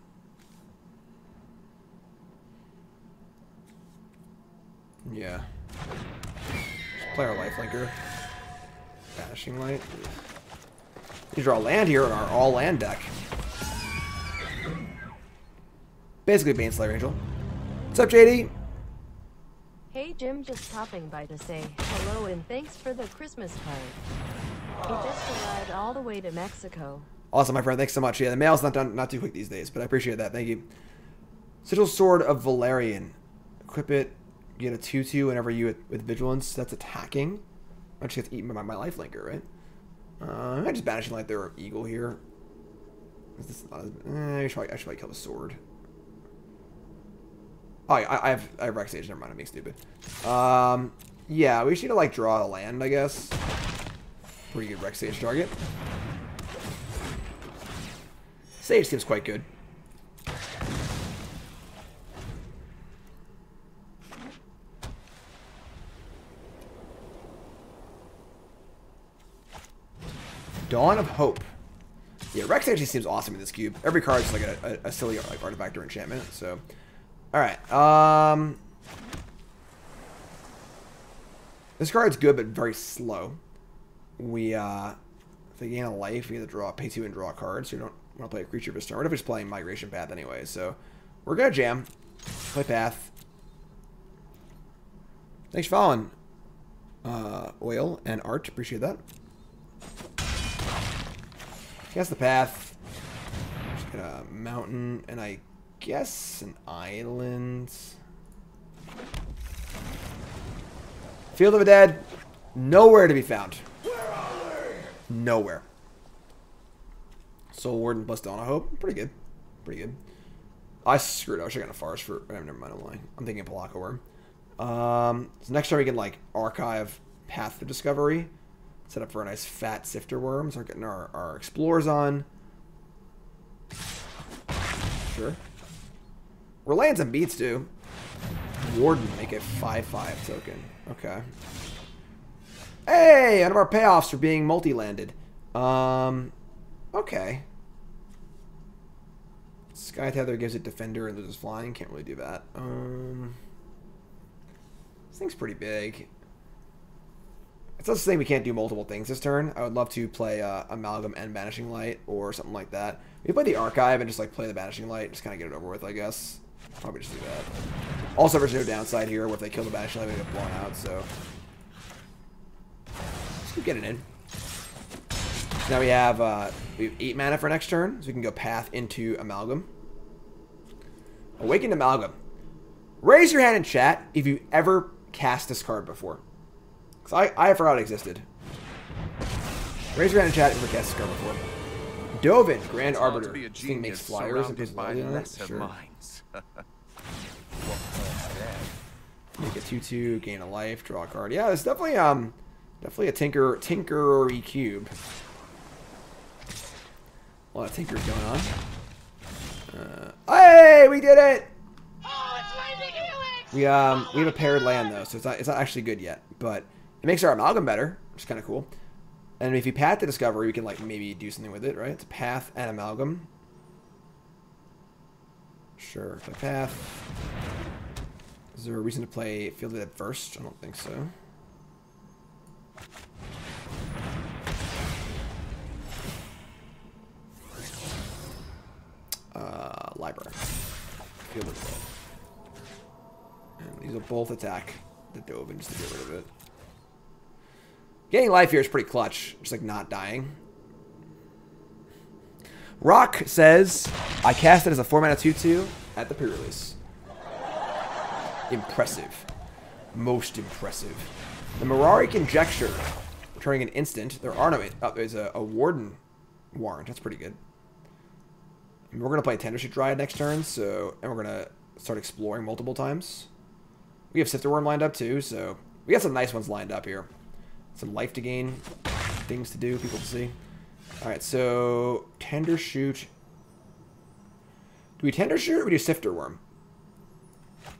Yeah. Just play our lifelinker. Banishing Light. You draw land here in our all land deck. Basically Baneslayer Angel. What's up, JD? Hey Jim, just stopping by to say hello and thanks for the Christmas card. Just arrived all the way to Mexico. Awesome, my friend. Thanks so much. Yeah, the mail's not done, not too quick these days, but I appreciate that. Thank you. Sigil Sword of Valerian. Equip it. Get a 2-2 whenever you with, with Vigilance. That's attacking. I just get to eat my, my life linker, right? Uh, I just banishing like their eagle here. Is this eh, I should probably, I should probably kill the sword. Oh, I, I have I have Rec Sage. Never mind, I'm being stupid. Um, yeah, we should need to like draw a land, I guess. Pretty good Rec Sage target. Sage seems quite good. Dawn of Hope. Yeah, Rex actually seems awesome in this cube. Every card is like a, a, a silly like artifact or enchantment. So, all right. Um, this card's good but very slow. We uh, if they gain a life, we either draw, pay two and draw a card. So you don't want to play a creature this turn. What if it's playing Migration Path anyway? So we're gonna jam, play Path. Thanks for following, uh, Oil and Art. Appreciate that. Guess the path. Just get a mountain and I guess an island. Field of the Dead, nowhere to be found. Nowhere. Soul Warden plus Dawn of Hope, pretty good, pretty good. I screwed. up. I should have got a forest for. Oh, never mind. I'm lying. I'm thinking Pelakka Wurm. Um, so next time we can like archive Path to Discovery. Set up for a nice fat sifter wurm. Start getting our, our explorers on. Sure. We're laying some beats, too. Warden, make it 5-5 token. Okay. Hey, one of our payoffs for being multi-landed. Um, okay. Sky Tether gives it Defender and loses Flying. Can't really do that. Um, this thing's pretty big. It's not saying we can't do multiple things this turn. I would love to play uh, Amalgam and Banishing Light or something like that. We play the Archive and just like play the Banishing Light, just kind of get it over with, I guess. Probably just do that. Also, there's no downside here. Where if they kill the Banishing Light, we get blown out, so... Let's keep getting in. Now we have, uh, we have 8 mana for next turn, so we can go Path into Amalgam. Awakened Amalgam. Raise your hand in chat if you've ever cast this card before. Because I, I forgot it existed. Raise your hand in chat if you've ever cast this card before. Dovin, Grand Arbiter. This thing makes flyers and on it. Sure. Make a 2-2, gain a life, draw a card. Yeah, it's definitely um definitely a tinker tinkery cube. A lot of tinkers going on. Uh, hey, we did it! We um we have a paired land though, so it's not it's not actually good yet, but it makes our amalgam better, which is kind of cool. And if you path the discovery, we can like maybe do something with it, right? It's path and amalgam. Sure, path. Is there a reason to play Field of first? I don't think so. Uh, library. Will. And these both attack the Dovin just to get rid of it. Getting life here is pretty clutch. Just like not dying. Rock says, I cast it as a 4 mana 2 2 at the pre release. Impressive. Most impressive. The Mirari Conjecture returning an instant. There are no. Oh, there's a, a Warden warrant. That's pretty good. And we're going to play Tendershoot Dryad next turn, so. And we're going to start exploring multiple times. We have Sifter Wurm lined up too, so. We got some nice ones lined up here. Some life to gain, things to do, people to see. Alright, so. Tender Shoot. Do we Tender Shoot or we do Sifter Wurm? I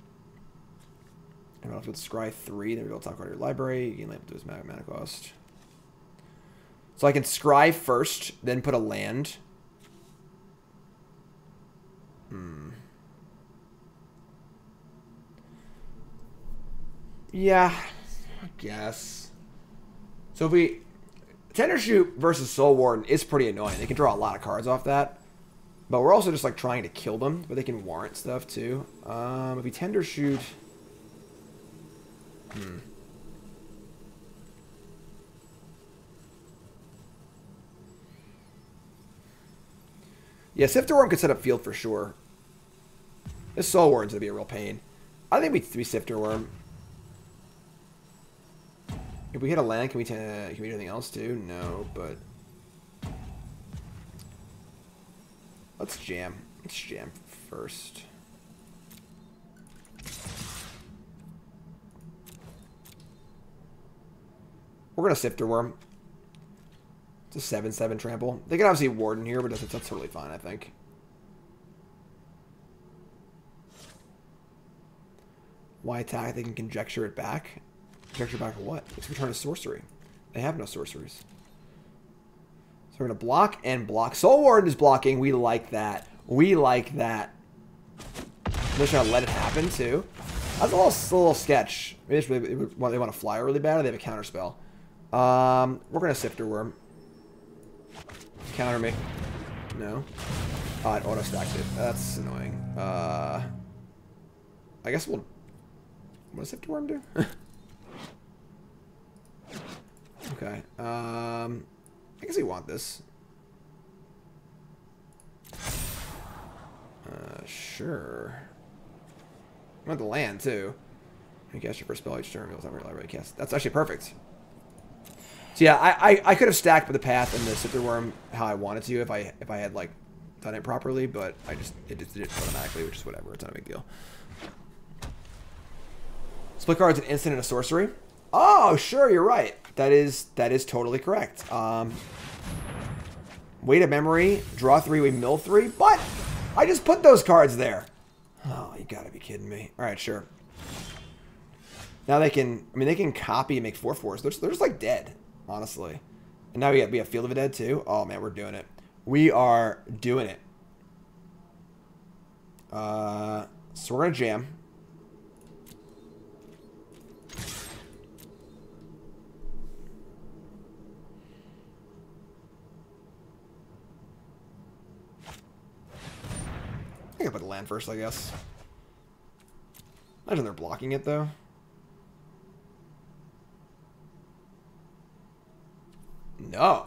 don't know if it's Scry 3, then we'll talk about your library. You can label to his mana cost. So I can scry first, then put a land. Hmm. Yeah, I guess. So if we... Tender Shoot versus Soul Warden is pretty annoying. They can draw a lot of cards off that. But we're also just like trying to kill them, but they can warrant stuff too. Um, if we Tender Shoot... Hmm. Yeah, Sifter Wurm could set up field for sure. This Soul Warden's gonna be a real pain. I think we, we Sifter Wurm. If we hit a land, can we can we do anything else too? No, but let's jam. Let's jam first. We're gonna Sifter Wurm. It's a 7-7 trample. They can obviously Warden here, but that's, that's totally fine, I think. Why attack? They can conjecture it back. Conjecture back what? It's return a sorcery. They have no sorceries. So we're going to block and block. Soul Warden is blocking. We like that. We like that. They're trying to let it happen, too. That's a little, a little sketch. Maybe they, want, to fly really bad or they have a counter spell. Um, we're going to Sifter Wurm. Counter me. No. Oh, it auto stacked it. That's annoying. Uh, I guess we'll. What does Sifter Wurm do? okay. Um, I guess we want this. Uh, sure. I want the land too. You cast your first spell each turn. Was not library cast. That's actually perfect. So yeah, I, I, I could have stacked the path and the Sifter Wurm how I wanted to if I if I had like done it properly, but I just it just did it automatically, which is whatever. It's not a big deal. Split card's an instant and a sorcery. Oh, sure, you're right. That is that is totally correct. Um, Weight of Memory, draw three, we mill three, but I just put those cards there. Oh, you gotta be kidding me. All right, sure. Now they can, I mean, they can copy and make four fours. They're just, they're just like dead honestly. And now we have, we have Field of the Dead too. Oh man, we're doing it. We are doing it. Uh, so we're gonna jam. I can put the land first, I guess. Imagine they're blocking it though. No.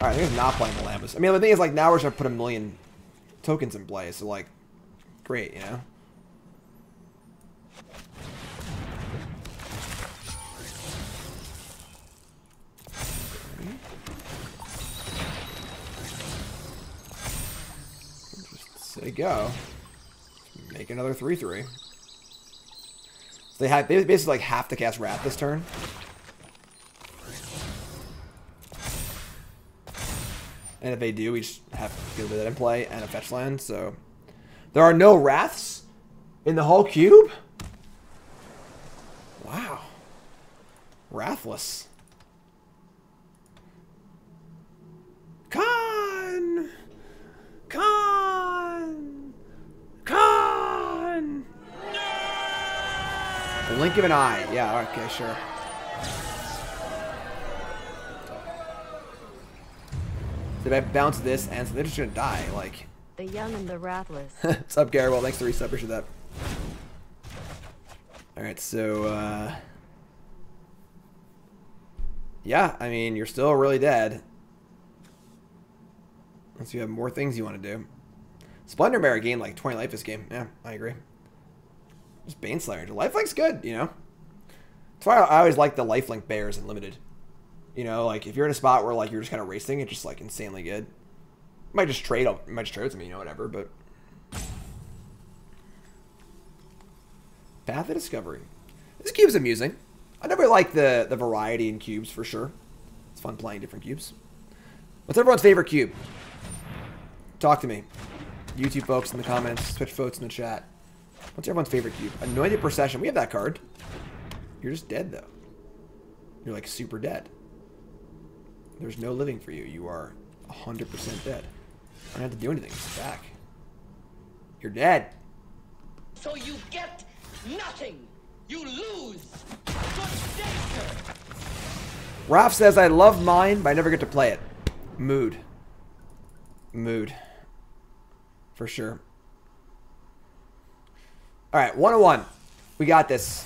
Alright, I think it's not playing the Lambus. I mean, the thing is, like, now we're to put a million tokens in play, so, like, great, you know? Just say go. Make another 3-3. So they, have, they basically, like, have to cast Wrath this turn. And if they do, we just have to get that in play and a fetch land. So there are no wraths in the whole cube. Wow. Wrathless. Con! Con! Con! Blink of an eye. Yeah, okay, sure. If I bounce this, and so they're just gonna die. Like, The young and the wrathless. What's up, Gary? Well, thanks for resub. Appreciate that. All right, so uh, yeah, I mean, you're still really dead. Unless you have more things you want to do. Splendor Mare gained like 20 life this game. Yeah, I agree. Just Baneslayer. Lifelink's good, you know? That's why I always like the lifelink bears in limited. You know, like if you're in a spot where like you're just kind of racing, it's just like insanely good. Might just trade, might just trade with me, you know, whatever. But Path of Discovery. This cube's amusing. I never like the the variety in cubes for sure. It's fun playing different cubes. What's everyone's favorite cube? Talk to me. YouTube folks in the comments, Twitch folks in the chat. What's everyone's favorite cube? Anointed Procession. We have that card. You're just dead though. You're like super dead. There's no living for you. You are 100% dead. I don't have to do anything. It's back. You're dead. So you get nothing. You lose. Good day, sir. Raph says, I love mine, but I never get to play it. Mood. Mood. For sure. Alright, 101. We got this.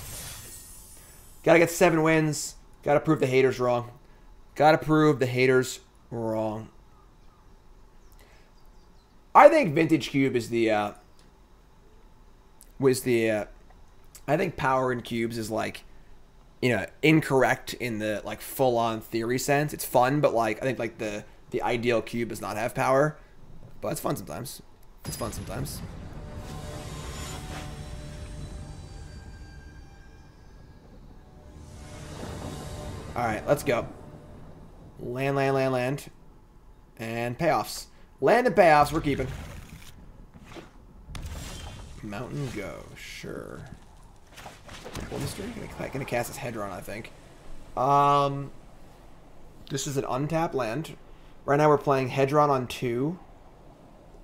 Gotta get seven wins. Gotta prove the haters wrong. Gotta prove the haters wrong. I think Vintage Cube is the, uh, was the, uh, I think power in cubes is like, you know, incorrect in the like full on theory sense. It's fun, but like I think like the the ideal cube does not have power, but it's fun sometimes. It's fun sometimes. All right, let's go. Land, land, land, land, and payoffs. Land and payoffs. We're keeping. Mountain go. Sure. Well, mystery. Gonna, gonna cast his Hedron, I think. Um, this is an untapped land. Right now we're playing Hedron on two,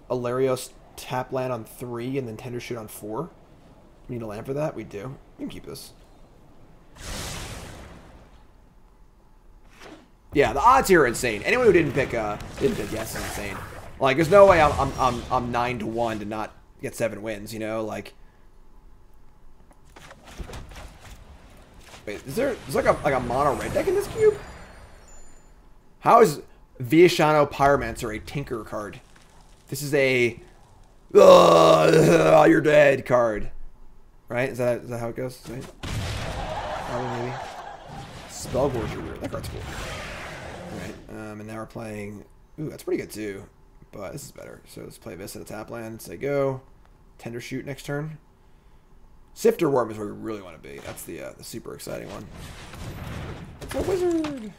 Alarios tap land on three, and then Tender Shoot on four. We need a land for that? We do. We can keep this. Yeah, the odds here are insane. Anyone who didn't pick uh didn't pick yes is insane. Like, there's no way I'm I'm I'm, I'm nine to one to not get seven wins. You know, like. Wait, is there is like a like a mono red deck in this cube? How is Viashino Pyromancer a Tinker card? This is a Ugh, you're dead card. Right? Is that is that how it goes? Right? Probably maybe. Spellgorger. That card's cool. Right. Um, and now we're playing Ooh, that's pretty good too. But this is better. So let's play this at the tap land. Say go. Tender shoot next turn. Sifter Wurm is where we really want to be. That's the uh, the super exciting one. It's a wizard.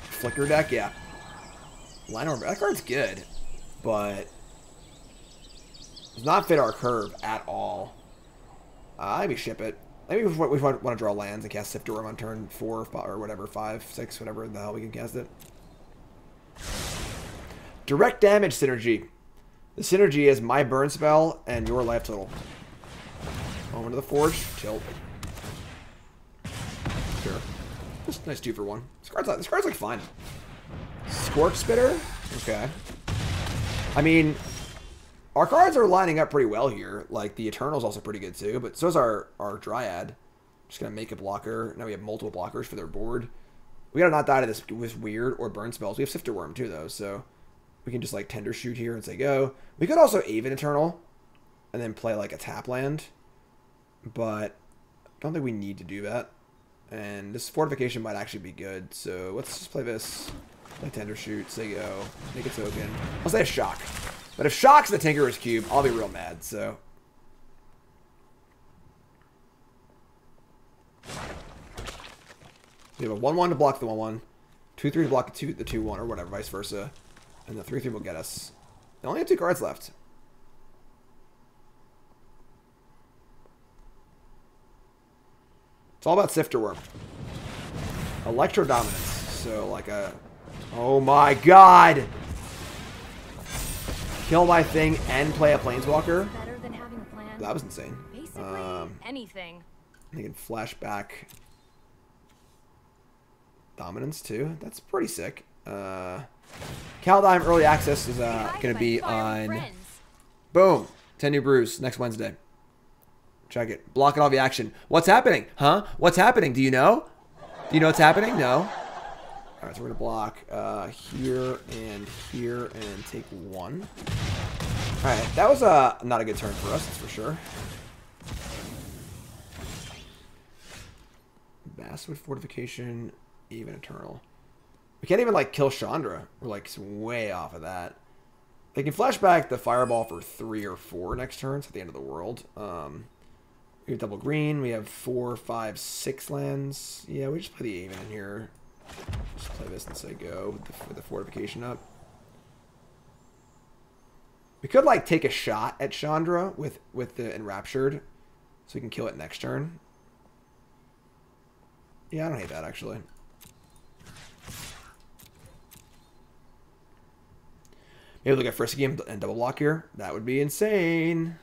Flicker deck, yeah. Line orb. That card's good, but does not fit our curve at all. Uh, maybe ship it. Maybe we, we want to draw lands and cast Sifter Wurm on turn four or whatever, five, six, whatever the hell we can cast it. Direct damage synergy. The synergy is my burn spell and your life total. Over to the forge, tilt. Sure. Just nice two for one. This card's, this card's like fine. Scorch Spitter? Okay. I mean, our cards are lining up pretty well here. Like, the Eternal's also pretty good too, but so is our, our Dryad. Just gonna make a blocker. Now we have multiple blockers for their board. We gotta not die to this with weird or burn spells. We have Sifter Wurm too, though, so we can just like Tender Shoot here and say go. We could also Aven Eternal and then play like a tap land, but I don't think we need to do that. And this fortification might actually be good, so let's just play this. Play Tender Shoot, say go, make a token. I'll say a Shock. But if Shock's the Tinkerer's Cube, I'll be real mad, so. We have a 1-1 to block the 1-1, 2-3 to block the 2-1, or whatever, vice versa. And the 3-3 will get us. They only have two cards left. It's all about Sifter Wurm. Electro Dominance. So, like a... Oh my god! Kill my thing and play a Planeswalker? Better than having a. That was insane. Basically, Um, anything. They can flash back dominance too. That's pretty sick. Uh, Kaldheim early access is uh, going to be on friends. Boom. 10 new brews next Wednesday. Check it. Blocking all the action. What's happening? Huh? What's happening? Do you know? Do you know what's happening? No. All right, so we're gonna block uh, here and here and take one. All right, that was uh, not a good turn for us, that's for sure. Basswood Fortification, Aven Eternal. We can't even like kill Chandra. We're like way off of that. They can flashback the fireball for three or four next turns at the end of the world. Um, we have double green. We have four, five, six lands. Yeah, we just play the Aven in here. Just play this and say go with the, with the fortification up. We could like take a shot at Chandra with with the enraptured, so we can kill it next turn. Yeah, I don't hate that actually. Maybe look at first game and double block here. That would be insane.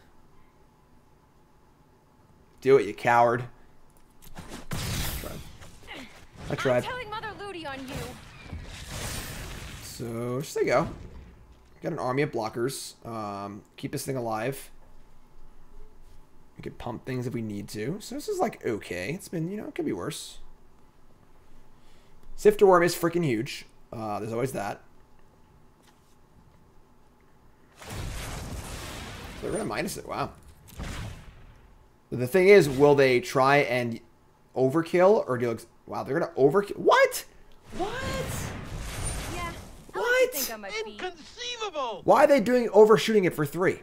Do it, you coward. I tried. I tried. Ludi on you. So, just there you go. Got an army of blockers. Um, keep this thing alive. We could pump things if we need to. So this is like okay. It's been, you know, it could be worse. Sifter Wurm is freaking huge. Uh, there's always that. They're gonna minus it. Wow. The thing is, will they try and overkill or do? Wow, they're gonna overkill. What? What? Yeah. I What? like think I might be. Inconceivable! Why are they doing overshooting it for three?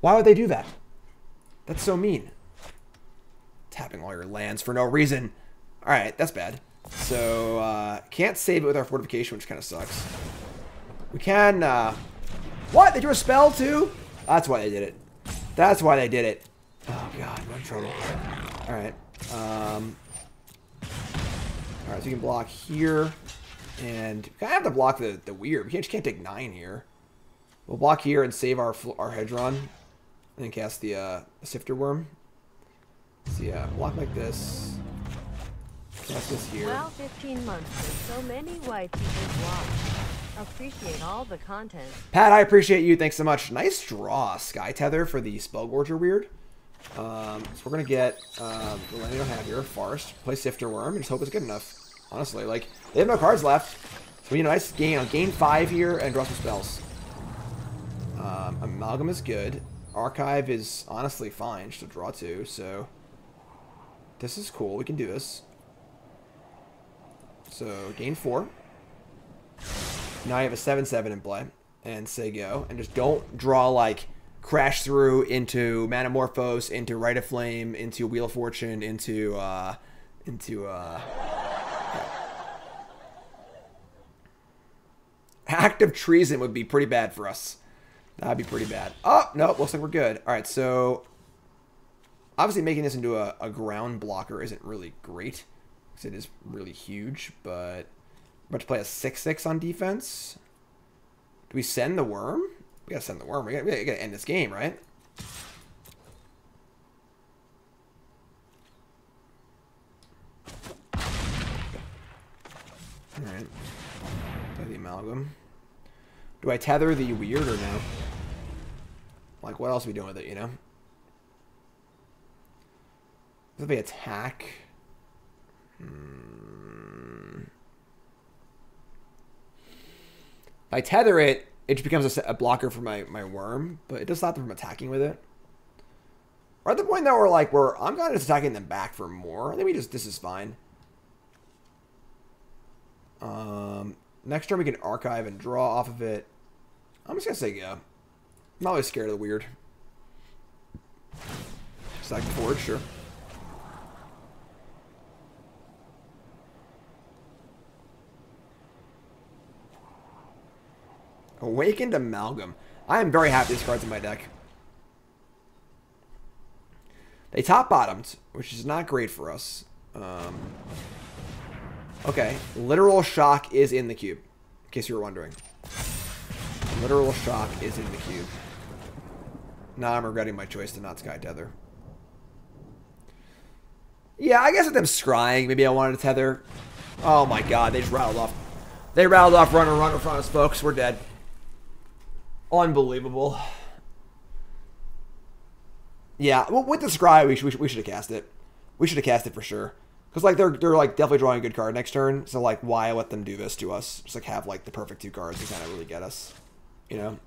Why would they do that? That's so mean. Tapping all your lands for no reason. All right, that's bad. So uh, can't save it with our fortification, which kind of sucks. We can. Uh, what? They drew a spell too? That's why they did it. That's why they did it. Oh god, I'm in trouble. All right. Um, all right, so you can block here, and I have to block the the weird. We can't, just can't take nine here. We'll block here and save our our Hedron, and then cast the uh, Sifter Wurm. So yeah, block like this. Cast this here. Wow, 15 months so many white people watch. Appreciate all the content. Pat, I appreciate you. Thanks so much. Nice draw, Sky Tether for the Spellgorger weird. Um, so we're gonna get um, the land we don't have here, Forest, play Sifter Wurm, and just hope it's good enough. Honestly, like they have no cards left, so we need a nice gain on gain five here and draw some spells. Um, Amalgam is good. Archive is honestly fine, just to draw two. So this is cool. We can do this. So gain four. Now I have a 7-7 in play. And say go. And just don't draw like crash through into Manamorphose, into Rite of Flame, into Wheel of Fortune, into uh into uh Act of treason would be pretty bad for us. That'd be pretty bad. Oh, no, looks like we're good. Alright, so obviously making this into a, a ground blocker isn't really great. Because it is really huge, but about to play a 6-6 on defense. Do we send the worm? We gotta send the worm. We gotta, we gotta end this game, right? Alright. Play the amalgam. Do I tether the weird or no? Like, what else are we doing with it, you know? If they attack... Hmm. If I tether it, it just becomes a, a blocker for my, my worm, but it does stop them from attacking with it. We're at the point now where like where I'm kind of just attacking them back for more. Think we just this is fine. Um, next turn we can archive and draw off of it. I'm just gonna say yeah. I'm always scared of the weird. Stack the forward, sure. Awakened Amalgam. I am very happy this card's in my deck. They top bottomed, which is not great for us. Um, okay, Literal Shock is in the cube, in case you were wondering. Literal Shock is in the cube. Now I'm regretting my choice to not Sky Tether. Yeah, I guess with them scrying, maybe I wanted to tether. Oh my god, they just rattled off. They rattled off runner, runner front of us, folks. We're dead. Unbelievable. Yeah, well, with the scry, we should, we should, have cast it. We should have cast it for sure. Because like they're they're like definitely drawing a good card next turn. So like why let them do this to us? Just like have like the perfect two cards to kind of really get us. You know.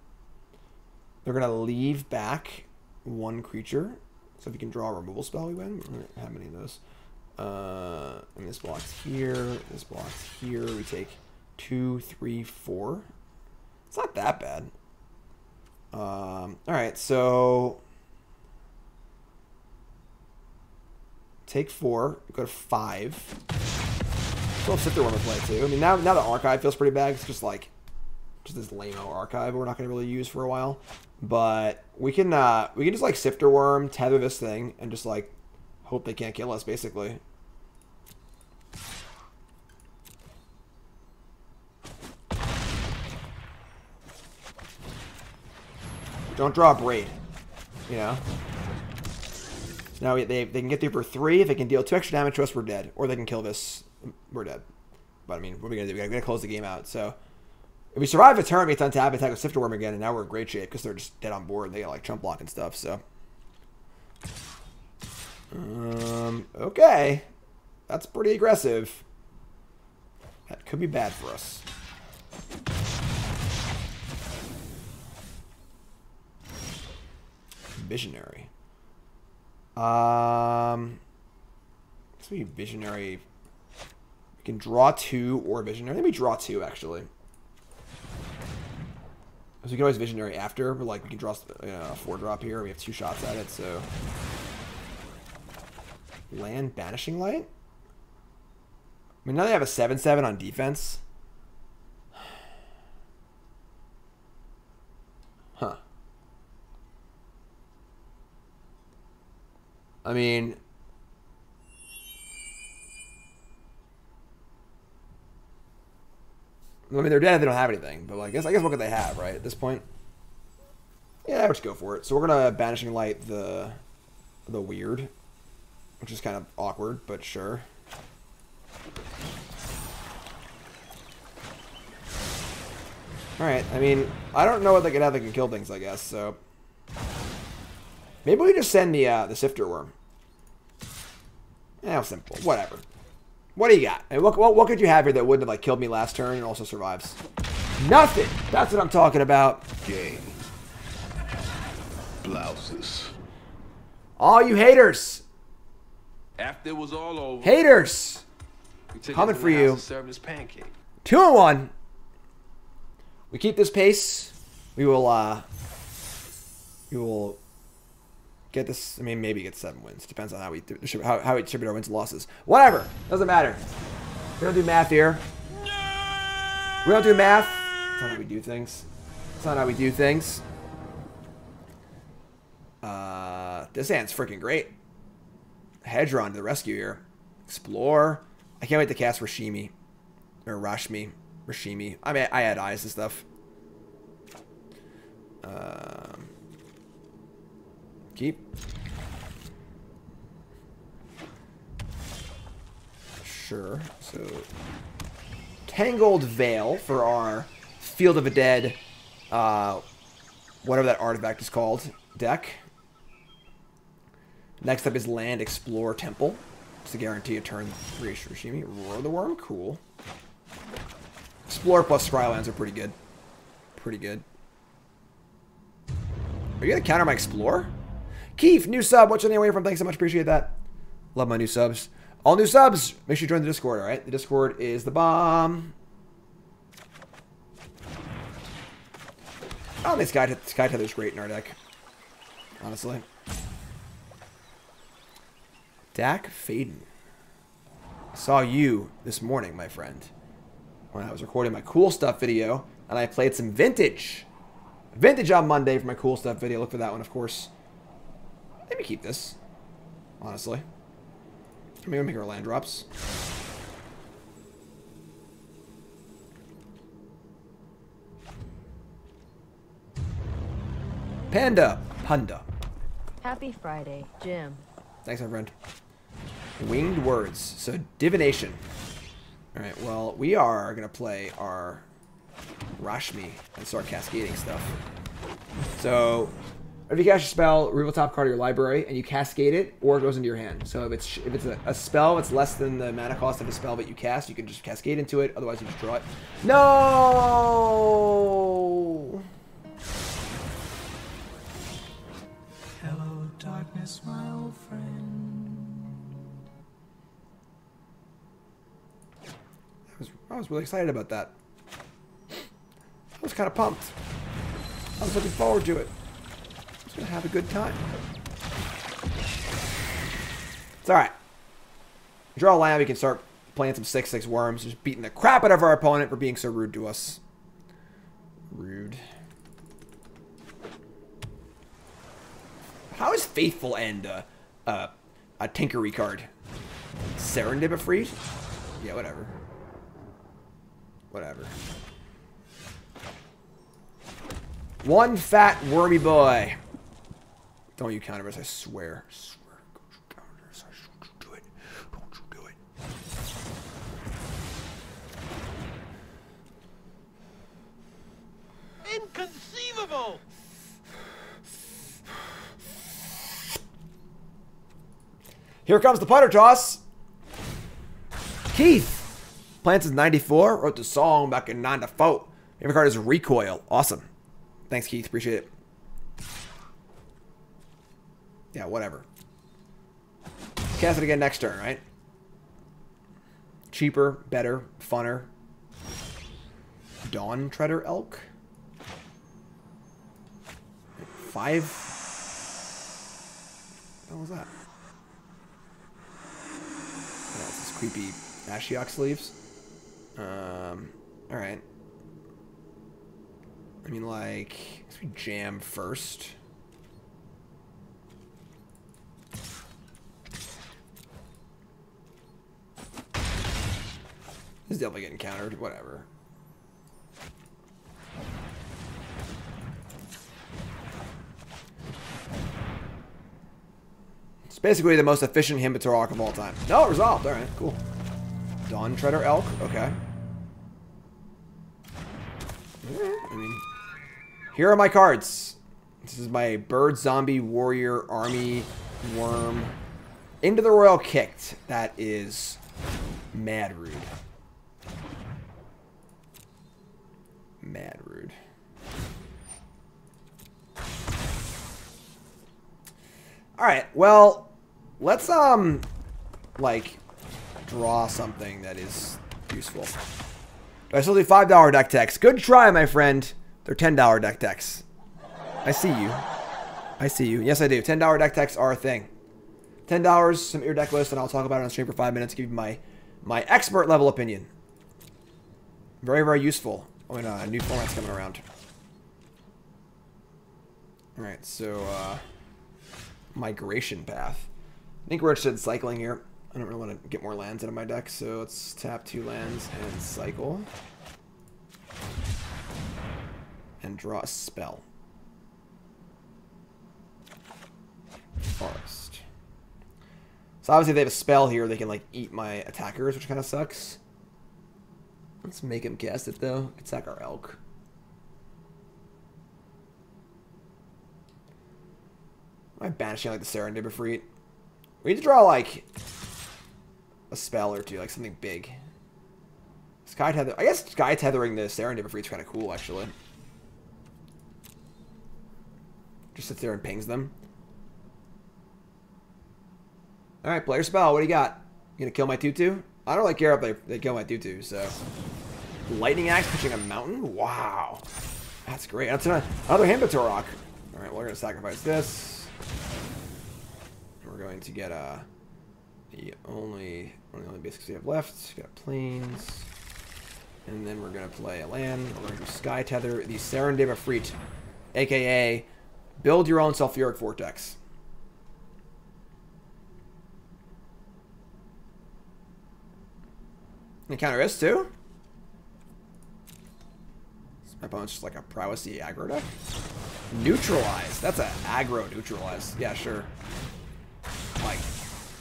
They're gonna leave back one creature. So if you can draw a removal spell, we win. How many of those? Uh, and this blocks here. This blocks here. We take two, three, four. It's not that bad. Um, all right, so take four, go to five. Still have Sifter Wurm to play too. I mean, now now the archive feels pretty bad. It's just like just this lame-o archive we're not going to really use for a while. But we can uh, we can just like Sifter Wurm, tether this thing, and just like hope they can't kill us, basically. Don't draw a braid. You know? Now they, they can get through for three. If they can deal two extra damage to us, we're dead. Or they can kill this. We're dead. But I mean, what are we going to do? We got to close the game out. So if we survive a turn, we have to untap, attack with Sifter Wurm again, and now we're in great shape because they're just dead on board. And they got like chump block and stuff. So. Um, okay. That's pretty aggressive. That could be bad for us. Visionary. Um, this be visionary. We can draw two or visionary. Let me draw two actually. So we can always visionary after, but like we can draw a four drop here. We have two shots at it, so land banishing light. I mean now they have a seven seven on defense. Huh. I mean, I mean they're dead if they don't have anything, but I guess I guess what could they have, right? At this point, yeah, let's go for it. So we're gonna banishing light the the weird, which is kind of awkward, but sure. All right. I mean, I don't know what they can have that can kill things. I guess so. Maybe we just send the uh, the sifter wurm. Yeah, simple. Whatever. What do you got? And what, what, what could you have here that wouldn't have like killed me last turn and also survives? Nothing. That's what I'm talking about. Game. Blouses. All you haters, After it was all over, haters, coming for you. house and served as pancake. two and one. We keep this pace. We will. uh We will get this. I mean, maybe get seven wins. Depends on how we distribute- how how we distribute our wins and losses. Whatever. Doesn't matter. We don't do math here. We don't do math. That's not how we do things. That's not how we do things. Uh, this hand's freaking great. Hedron to the rescue here. Explore. I can't wait to cast Rashimi. Or Rashmi. Rashimi. I mean, I had eyes and stuff. Um, keep. Sure. So, Tangled Veil for our Field of the Dead, uh, whatever that artifact is called, deck. Next up is Land Explore Temple. It's a guarantee a turn three Rashimi. Roar the Wurm, cool. Explore plus Scrylands are pretty good. Pretty good. Are you gonna counter my Explore? Keith, new sub. What's your name away from? Thanks so much. Appreciate that. Love my new subs. All new subs. Make sure you join the Discord, alright? The Discord is the bomb. Oh, I don't think Sky, Sky Tether's great in our deck. Honestly. Dak Faden. Saw you this morning, my friend, when I was recording my cool stuff video, and I played some vintage. Vintage on Monday for my cool stuff video. Look for that one, of course. Let me keep this, honestly. Maybe make our land drops. Panda. Panda. Happy Friday, Jim. Thanks, my friend. Winged words. So, divination. Alright, well, we are going to play our Rashmi and start cascading stuff. So, If you cast a spell, reveal top card of your library, and you cascade it, or it goes into your hand. So if it's if it's a, a spell that's less than the mana cost of a spell that you cast, you can just cascade into it. Otherwise, you just draw it. No. Hello, darkness, my old friend. I was I was really excited about that. I was kind of pumped. I was looking forward to it. Was gonna have a good time. It's all right. Draw a land. We can start playing some six six Wurms, just beating the crap out of our opponent for being so rude to us. Rude. How is Fateful End uh, uh, a Tinkery card? Serendipity? Yeah, whatever. Whatever. One fat wormy boy. Don't you counter us, I swear. I swear. Don't you counter us. Don't you do it. Don't you do it. Inconceivable! Here comes the putter toss. Keith. Plants is 94. Wrote the song back in 94. Favorite card is Recoil. Awesome. Thanks, Keith. Appreciate it. Yeah, whatever. Cast it again next turn, right? Cheaper, better, funner. Dawntreader Elk. Five. What was that? Yeah, it's this creepy Ashiok sleeves. Um, alright. I mean, like, let's we jam first. This is definitely getting countered. Whatever. It's basically the most efficient Hymn to Tourach of all time. No, it resolved. Alright, cool. Dawntreader Elk. Okay. I mean, here are my cards. This is my Bird Zombie Warrior Army Worm. Into the Roil Kicked. That is mad rude. Mad rude. Alright, well, let's, um, like, draw something that is useful. I still do $5 deck techs. Good try, my friend. They're $10 deck techs. I see you. I see you. Yes, I do. $10 deck techs are a thing. $10, some ear deck list, and I'll talk about it on stream for five minutes, give you my, my expert level opinion. Very, very useful when uh, new format's coming around. Alright, so, uh, migration path. I think we're interested in cycling here. I don't really want to get more lands out of my deck, so let's tap two lands and cycle. And draw a spell. Forest. So obviously they have a spell here, they can like eat my attackers, which kind of sucks. Let's make him cast it though. Could sack our elk. Am I banishing like the Serendipity? We need to draw like a spell or two, like something big. Sky tether. I guess sky tethering the Serendipity is kind of cool, actually. Just sits there and pings them. All right, player spell. What do you got? You gonna kill my tutu? I don't really care if they, they kill my tutu. So, lightning axe pitching a mountain. Wow, that's great. That's an, another, another Hymn to Tourach. All right, we're gonna sacrifice this. We're going to get a. The only one of the only basics we have left. Got planes. And then we're gonna play a land. We're gonna do Sky Tether, the Serendipity, aka build your own sulfuric vortex. And counter this too? My opponent's just like a prowessy aggro deck. Neutralize. That's a aggro neutralize. Yeah, sure. Like,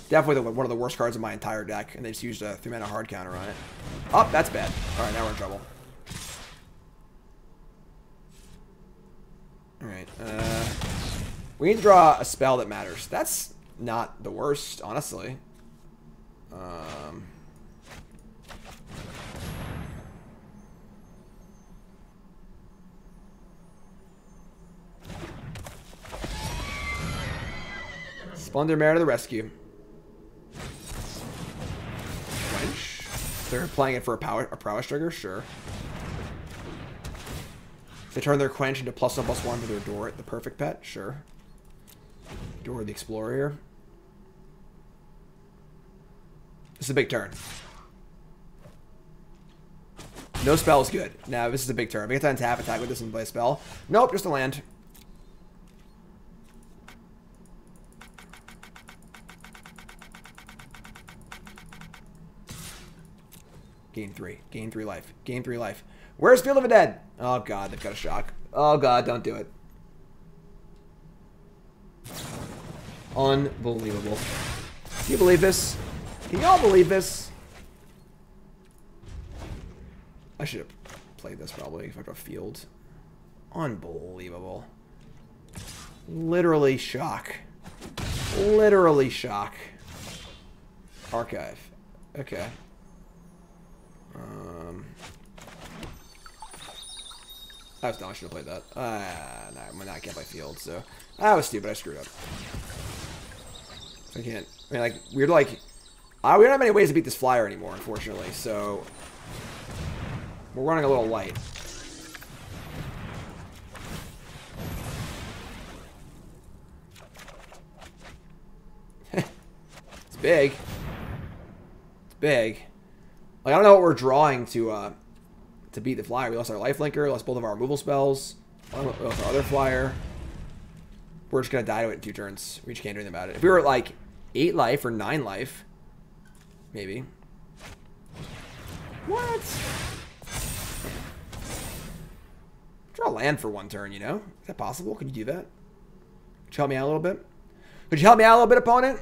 definitely the, one of the worst cards in my entire deck, and they just used a three mana hard counter on it. Oh, that's bad. All right, now we're in trouble. All right. Uh, We need to draw a spell that matters. That's not the worst, honestly. Um, Splendor Mare to the rescue. Quench. They're playing it for a power a prowess trigger, sure. They turn their quench into plus one plus one for their door, the perfect pet, sure. Door the explorer here. This is a big turn. No spell is good. Now this is a big turn. We get to untap attack with this and play a spell. Nope, just a land. Gain three. Gain three life. Gain three life. Where's Field of the Dead? Oh god, they've got a shock. Oh god, don't do it. Unbelievable. Can you believe this? Can y'all believe this? I should have played this probably if I got field. Unbelievable. Literally shock. Literally shock. Archive. Okay. Um, I was. I should have played that. Uh, no, nah, I can't play field, so that was stupid. I screwed up. I can't. I mean, like we're like, uh, we don't have many ways to beat this flyer anymore, unfortunately. So we're running a little light. it's big. It's big. Like, I don't know what we're drawing to uh, to beat the flyer. We lost our life linker, lost both of our removal spells, we lost our other flyer. We're just gonna die to it in two turns. We just can't do anything about it. If we were at like eight life or nine life, maybe. What? Draw land for one turn, you know? Is that possible? Could you do that? Could you help me out a little bit? Could you help me out a little bit, opponent?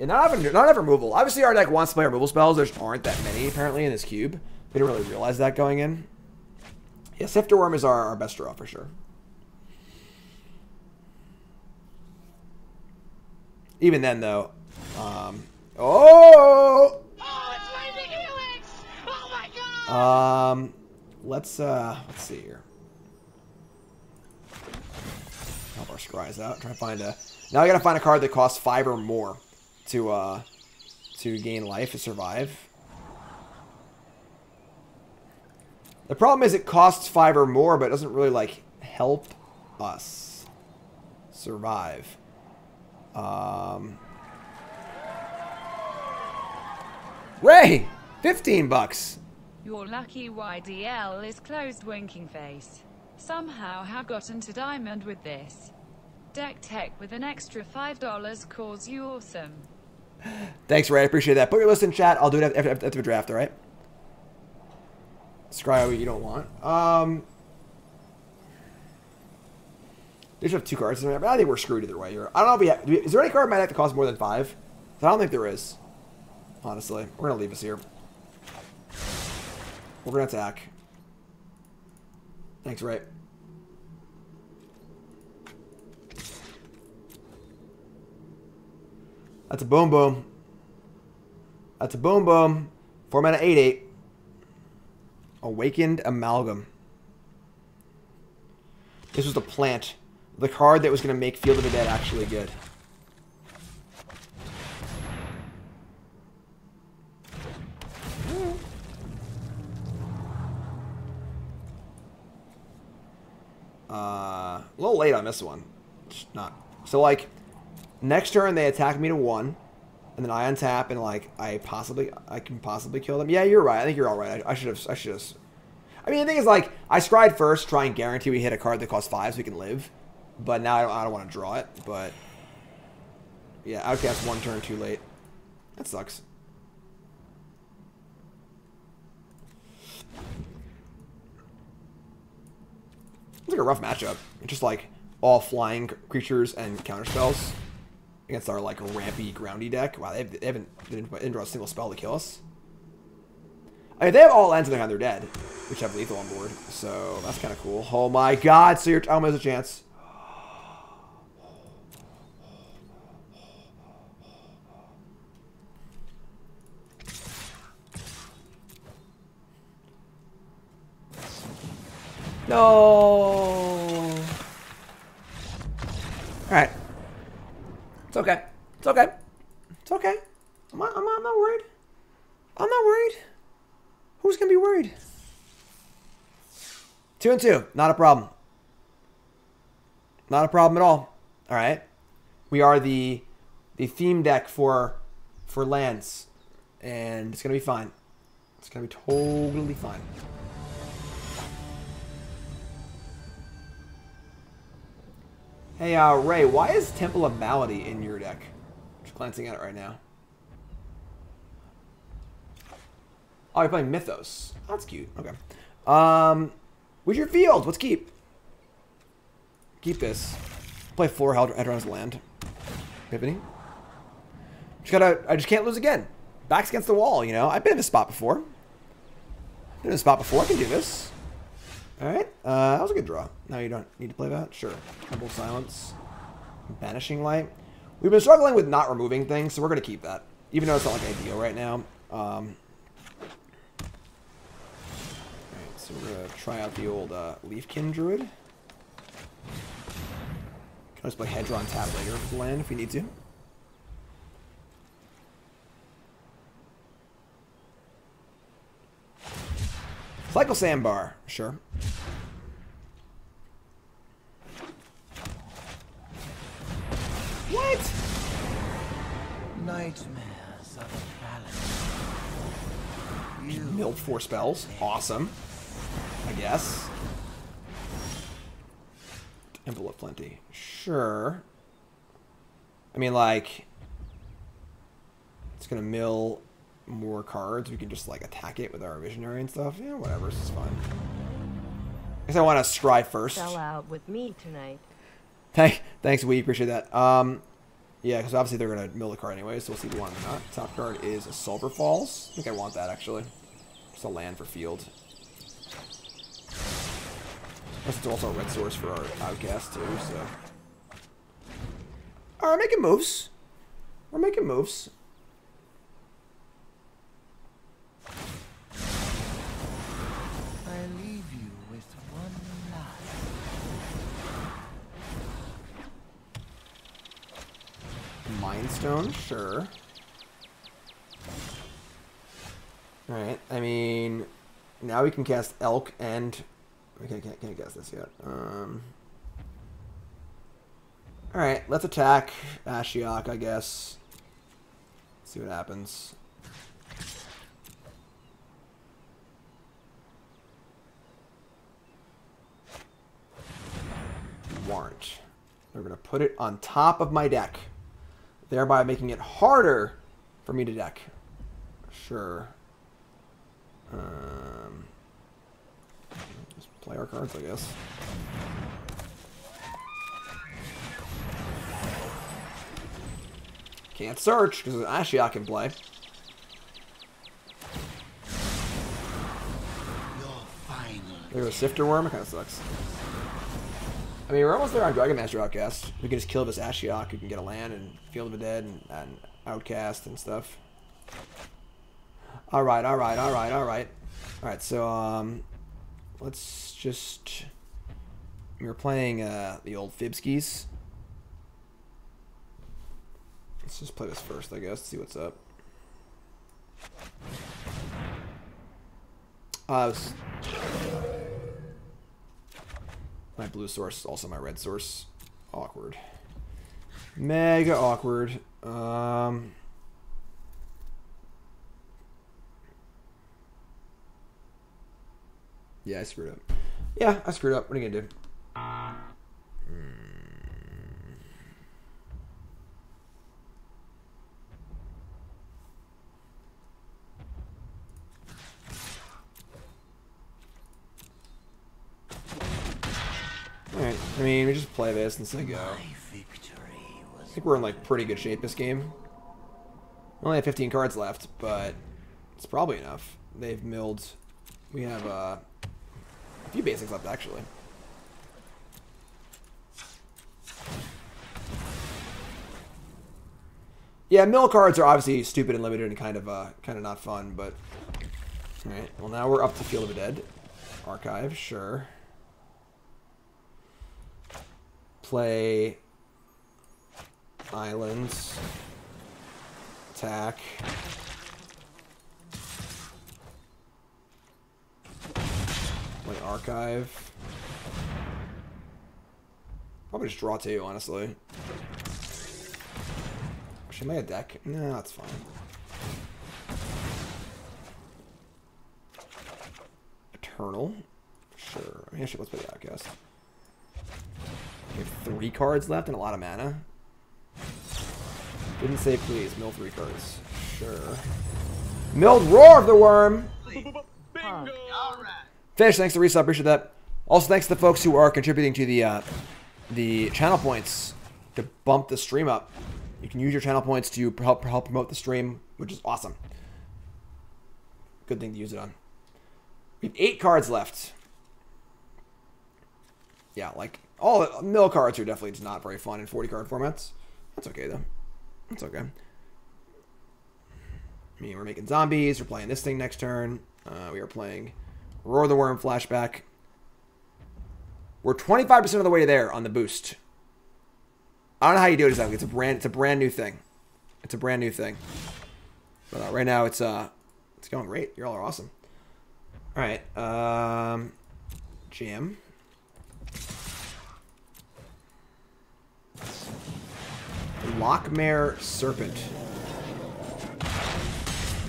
And not even not even removal. Obviously, our deck wants to play removal spells. There aren't that many apparently in this cube. We didn't really realize that going in. Yeah, Sifter Wurm is our, our best draw for sure. Even then, though, um, oh, Oh! Oh my god! um, let's uh, let's see here. Help our scries out. Try to find a. Now I gotta find a card that costs five or more to uh to gain life to survive. The problem is it costs five or more, but it doesn't really like help us survive. Um, Ray, fifteen bucks. Your lucky YDL is closed winking face. Somehow have gotten to diamond with this. Deck tech with an extra $5 calls you awesome. Thanks, Ray. I appreciate that. Put your list in chat. I'll do it after, after, the draft, all right? Scry what you don't want. Um, they should have two cards I think we're screwed either way. I don't know if we, have, is there any card my deck that costs more than five? I don't think there is. Honestly, we're gonna leave us here. We're gonna attack. Thanks, Ray. That's a boom boom. That's a boom boom. Four mana eight eight. Awakened Amalgam. This was the plant. The card that was going to make Field of the Dead actually good. Uh, a little late on this one. Just not. So, like, next turn they attack me to one, and then I untap and like I possibly I can possibly kill them. Yeah, you're right. I think you're all right. I, should have I should have. I mean, the thing is like I scried first, try and guarantee we hit a card that costs five so we can live. But now I don't, I don't want to draw it. But yeah, outcast one turn too late. That sucks. It's like a rough matchup. It's just like all flying creatures and counter spells against our like rampy groundy deck. Wow, they, have, they haven't they didn't draw a single spell to kill us. I mean, they have all lands in their hand. They're dead, which have lethal on board, so that's kind of cool. Oh my God! So your Talma has a chance. No. All right. Okay. It's okay. It's okay. I'm not, I'm not, I'm not worried. I'm not worried. Who's gonna be worried? Two and two. Not a problem. Not a problem at all. All right. We are the the theme deck for for lands, and it's gonna be fine. It's gonna be totally fine. Hey, uh, Ray, why is Temple of Malady in your deck? Just glancing at it right now. Oh, you're playing Mythos. Oh, that's cute. Okay. Um, where's your field? Let's keep. Keep this. Play four Hedron's land. Epiphany. Just gotta. I just can't lose again. Backs against the wall. You know. I've been in this spot before. Been in this spot before. I can do this. All right. Uh, that was a good draw. Now you don't need to play that. Sure. Humble silence. Banishing light. We've been struggling with not removing things, so we're gonna keep that, even though it's not like ideal right now. Um, Alright, so we're gonna try out the old uh, Leafkin Druid. Can always play Hedron tap later for land if we need to. Cycle Sandbar, sure. Four spells. Awesome. I guess. Temple of Plenty. Sure. I mean, like... It's gonna mill more cards. We can just, like, attack it with our Visionary and stuff. Yeah, whatever. This is fine. I guess I want to scry first. Fell out with me tonight. Thank, thanks, we appreciate that. Um, yeah, because obviously they're gonna mill the card anyway, so we'll see if we want it or not. Top card is a Sulfur Falls. I think I want that actually. Just a land for field. Plus it's also a red source for our outcast too. So, all right, making moves. We're making moves. I leave you with one life. Mind Stone, sure. Alright, I mean, now we can cast Elk and... Okay, can't, can't cast this yet. Um, Alright, let's attack Ashiok, I guess. See what happens. Warrant. We're going to put it on top of my deck thereby making it harder for me to deck. Sure. Um, just play our cards, I guess. Can't search because Ashiok can play. There's a Sifter Wurm. It kind of sucks. I mean, we're almost there on Dragonmaster Outcast. We can just kill this Ashiok who can get a land and Field of the Dead and, and Outcast and stuff. Alright, alright, alright, alright. Alright, so, um, let's just... We were playing uh, the old Fibskis. Let's just play this first, I guess, see what's up. Uh, was- my blue source, also my red source. Awkward. Mega awkward. Um, yeah, I screwed up. Yeah, I screwed up. What are you gonna do? Alright, I mean, we just play this and say go. I think we're in like pretty good shape this game. We only have 15 cards left, but it's probably enough. They've milled. We have uh, a few basics left, actually. Yeah, mill cards are obviously stupid and limited and kind of uh, kind of not fun, but... Alright, well now we're up to Field of the Dead. Archive, sure. Play... Islands. Attack. Play archive. Probably just draw two, honestly. Should I make a deck? No, that's fine. Eternal. Sure. Yeah, sure, let's play the Outcast. We have three cards left and a lot of mana. Didn't say please. Mill three cards. Sure. Milled Roar of the Wurm! Pog. Fish, thanks to resub, appreciate that. Also, thanks to the folks who are contributing to the uh, the channel points to bump the stream up. You can use your channel points to help help promote the stream, which is awesome. Good thing to use it on. We have eight cards left. Yeah, like all mill cards are definitely just not very fun in 40 card formats. That's okay though. That's okay. I mean, we're making zombies. We're playing this thing next turn. Uh, we are playing Roar the Wurm flashback. We're 25% of the way there on the boost. I don't know how you do it exactly. It's a brand it's a brand new thing. It's a brand new thing. But uh, right now it's uh it's going great. You all are awesome. All right. Um jam. Lochmere Serpent.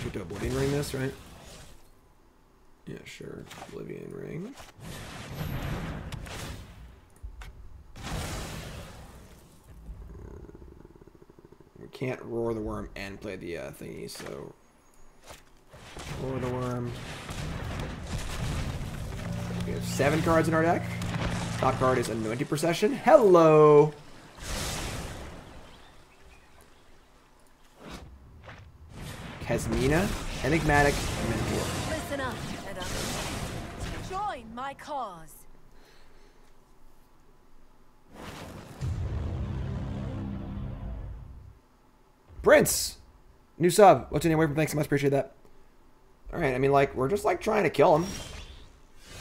Should do a Oblivion Ring this, right? Yeah, sure. Oblivion Ring. We can't roar the wurm and play the uh, thingy, so roar the wurm. We have seven cards in our deck. Top card is Anointed Procession. Hello. Kasmina, Enigmatic Mentor. My cause. Prince! New sub. What's your name? From thanks so much. Appreciate that. Alright, I mean, like, we're just, like, trying to kill him.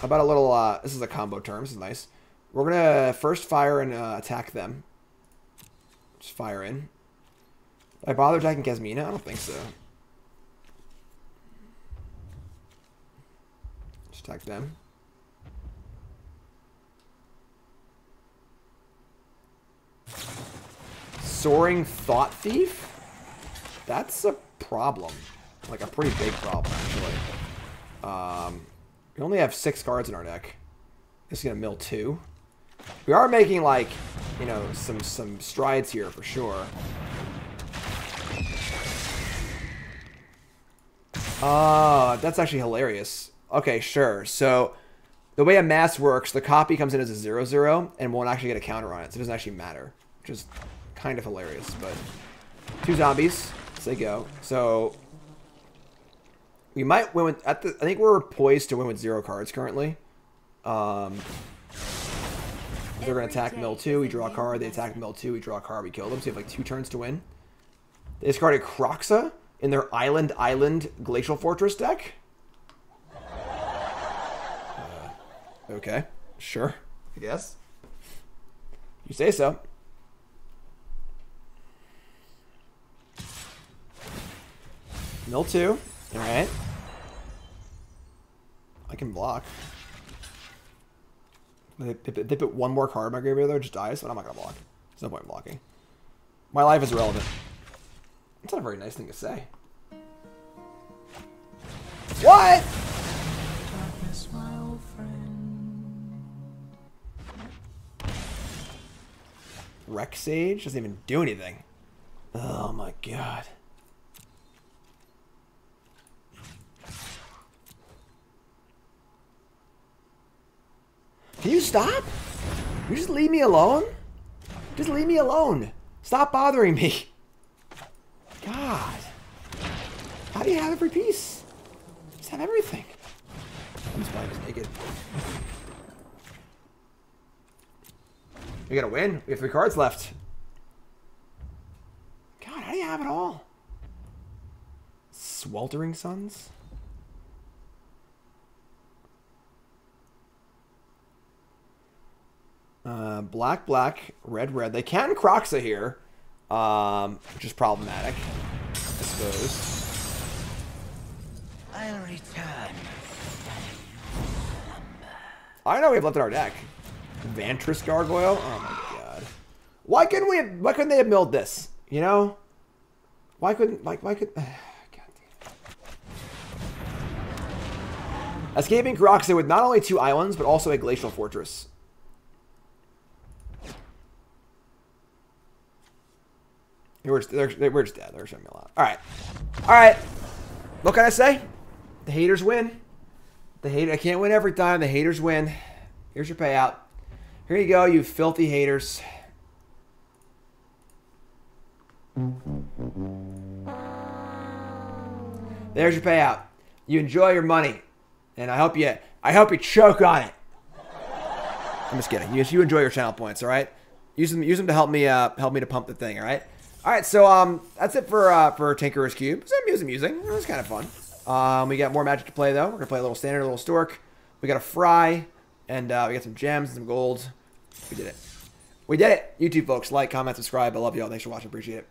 How about a little, uh, this is a combo term. This is nice. We're gonna first fire and uh, attack them. Just fire in. Did I bother attacking Kasmina? I don't think so. Just attack them. Soaring Thought Thief? That's a problem. Like a pretty big problem, actually. Um, we only have six cards in our deck. This is gonna mill two. We are making like, you know, some some strides here for sure. Oh, that's actually hilarious. Okay, sure. So the way a mass works, the copy comes in as a zero zero and won't actually get a counter on it, so it doesn't actually matter. Which is kind of hilarious, but two zombies. As they go. So we might win with at the I think we're poised to win with zero cards currently. Um they're gonna attack mill two, we draw a card, they attack mill two, we draw a card, we kill them, so you have like two turns to win. They discarded Kroxa in their Island Island Glacial Fortress deck. Uh, okay, sure, I guess. You say so. Mill two. Alright. I can block. They, they, they put one more card in my graveyard there, just dies, but I'm not gonna block. There's no point in blocking. My life is irrelevant. That's not a very nice thing to say. What? Rec Sage doesn't even do anything. Oh my god. Can you stop? You just leave me alone? Just leave me alone. Stop bothering me. God. How do you have every piece? Just have everything. I'm just naked. We gotta win. We have three cards left. God, how do you have it all? Sweltering Suns? Uh, black, black, red, red. They can Kroxa here, um, which is problematic, I suppose. I'll return. I know we have left in our deck. Vantress Gargoyle? Oh my god. Why couldn't we have, why couldn't they have milled this? You know? Why couldn't, like, why could, god damn it. Escaping Kroxa with not only two islands, but also a Glacial Fortress. We're just, we're just dead. They're showing me a lot. Alright. Alright. What can I say? The haters win. The hate I can't win every time. The haters win. Here's your payout. Here you go, you filthy haters. There's your payout. You enjoy your money, and I hope you I hope you choke on it. I'm just kidding. You, you enjoy your channel points, all right? Use them use them to help me uh, help me to pump the thing, all right? All right, so um that's it for uh, for Tinkerer's Cube. It was amusing. It was kind of fun. Um, we got more magic to play though. We're gonna play a little standard, a little stork. We got a fry, and uh, we got some gems and some gold. We did it. We did it. YouTube folks, like, comment, subscribe. I love y'all. Thanks for watching. Appreciate it.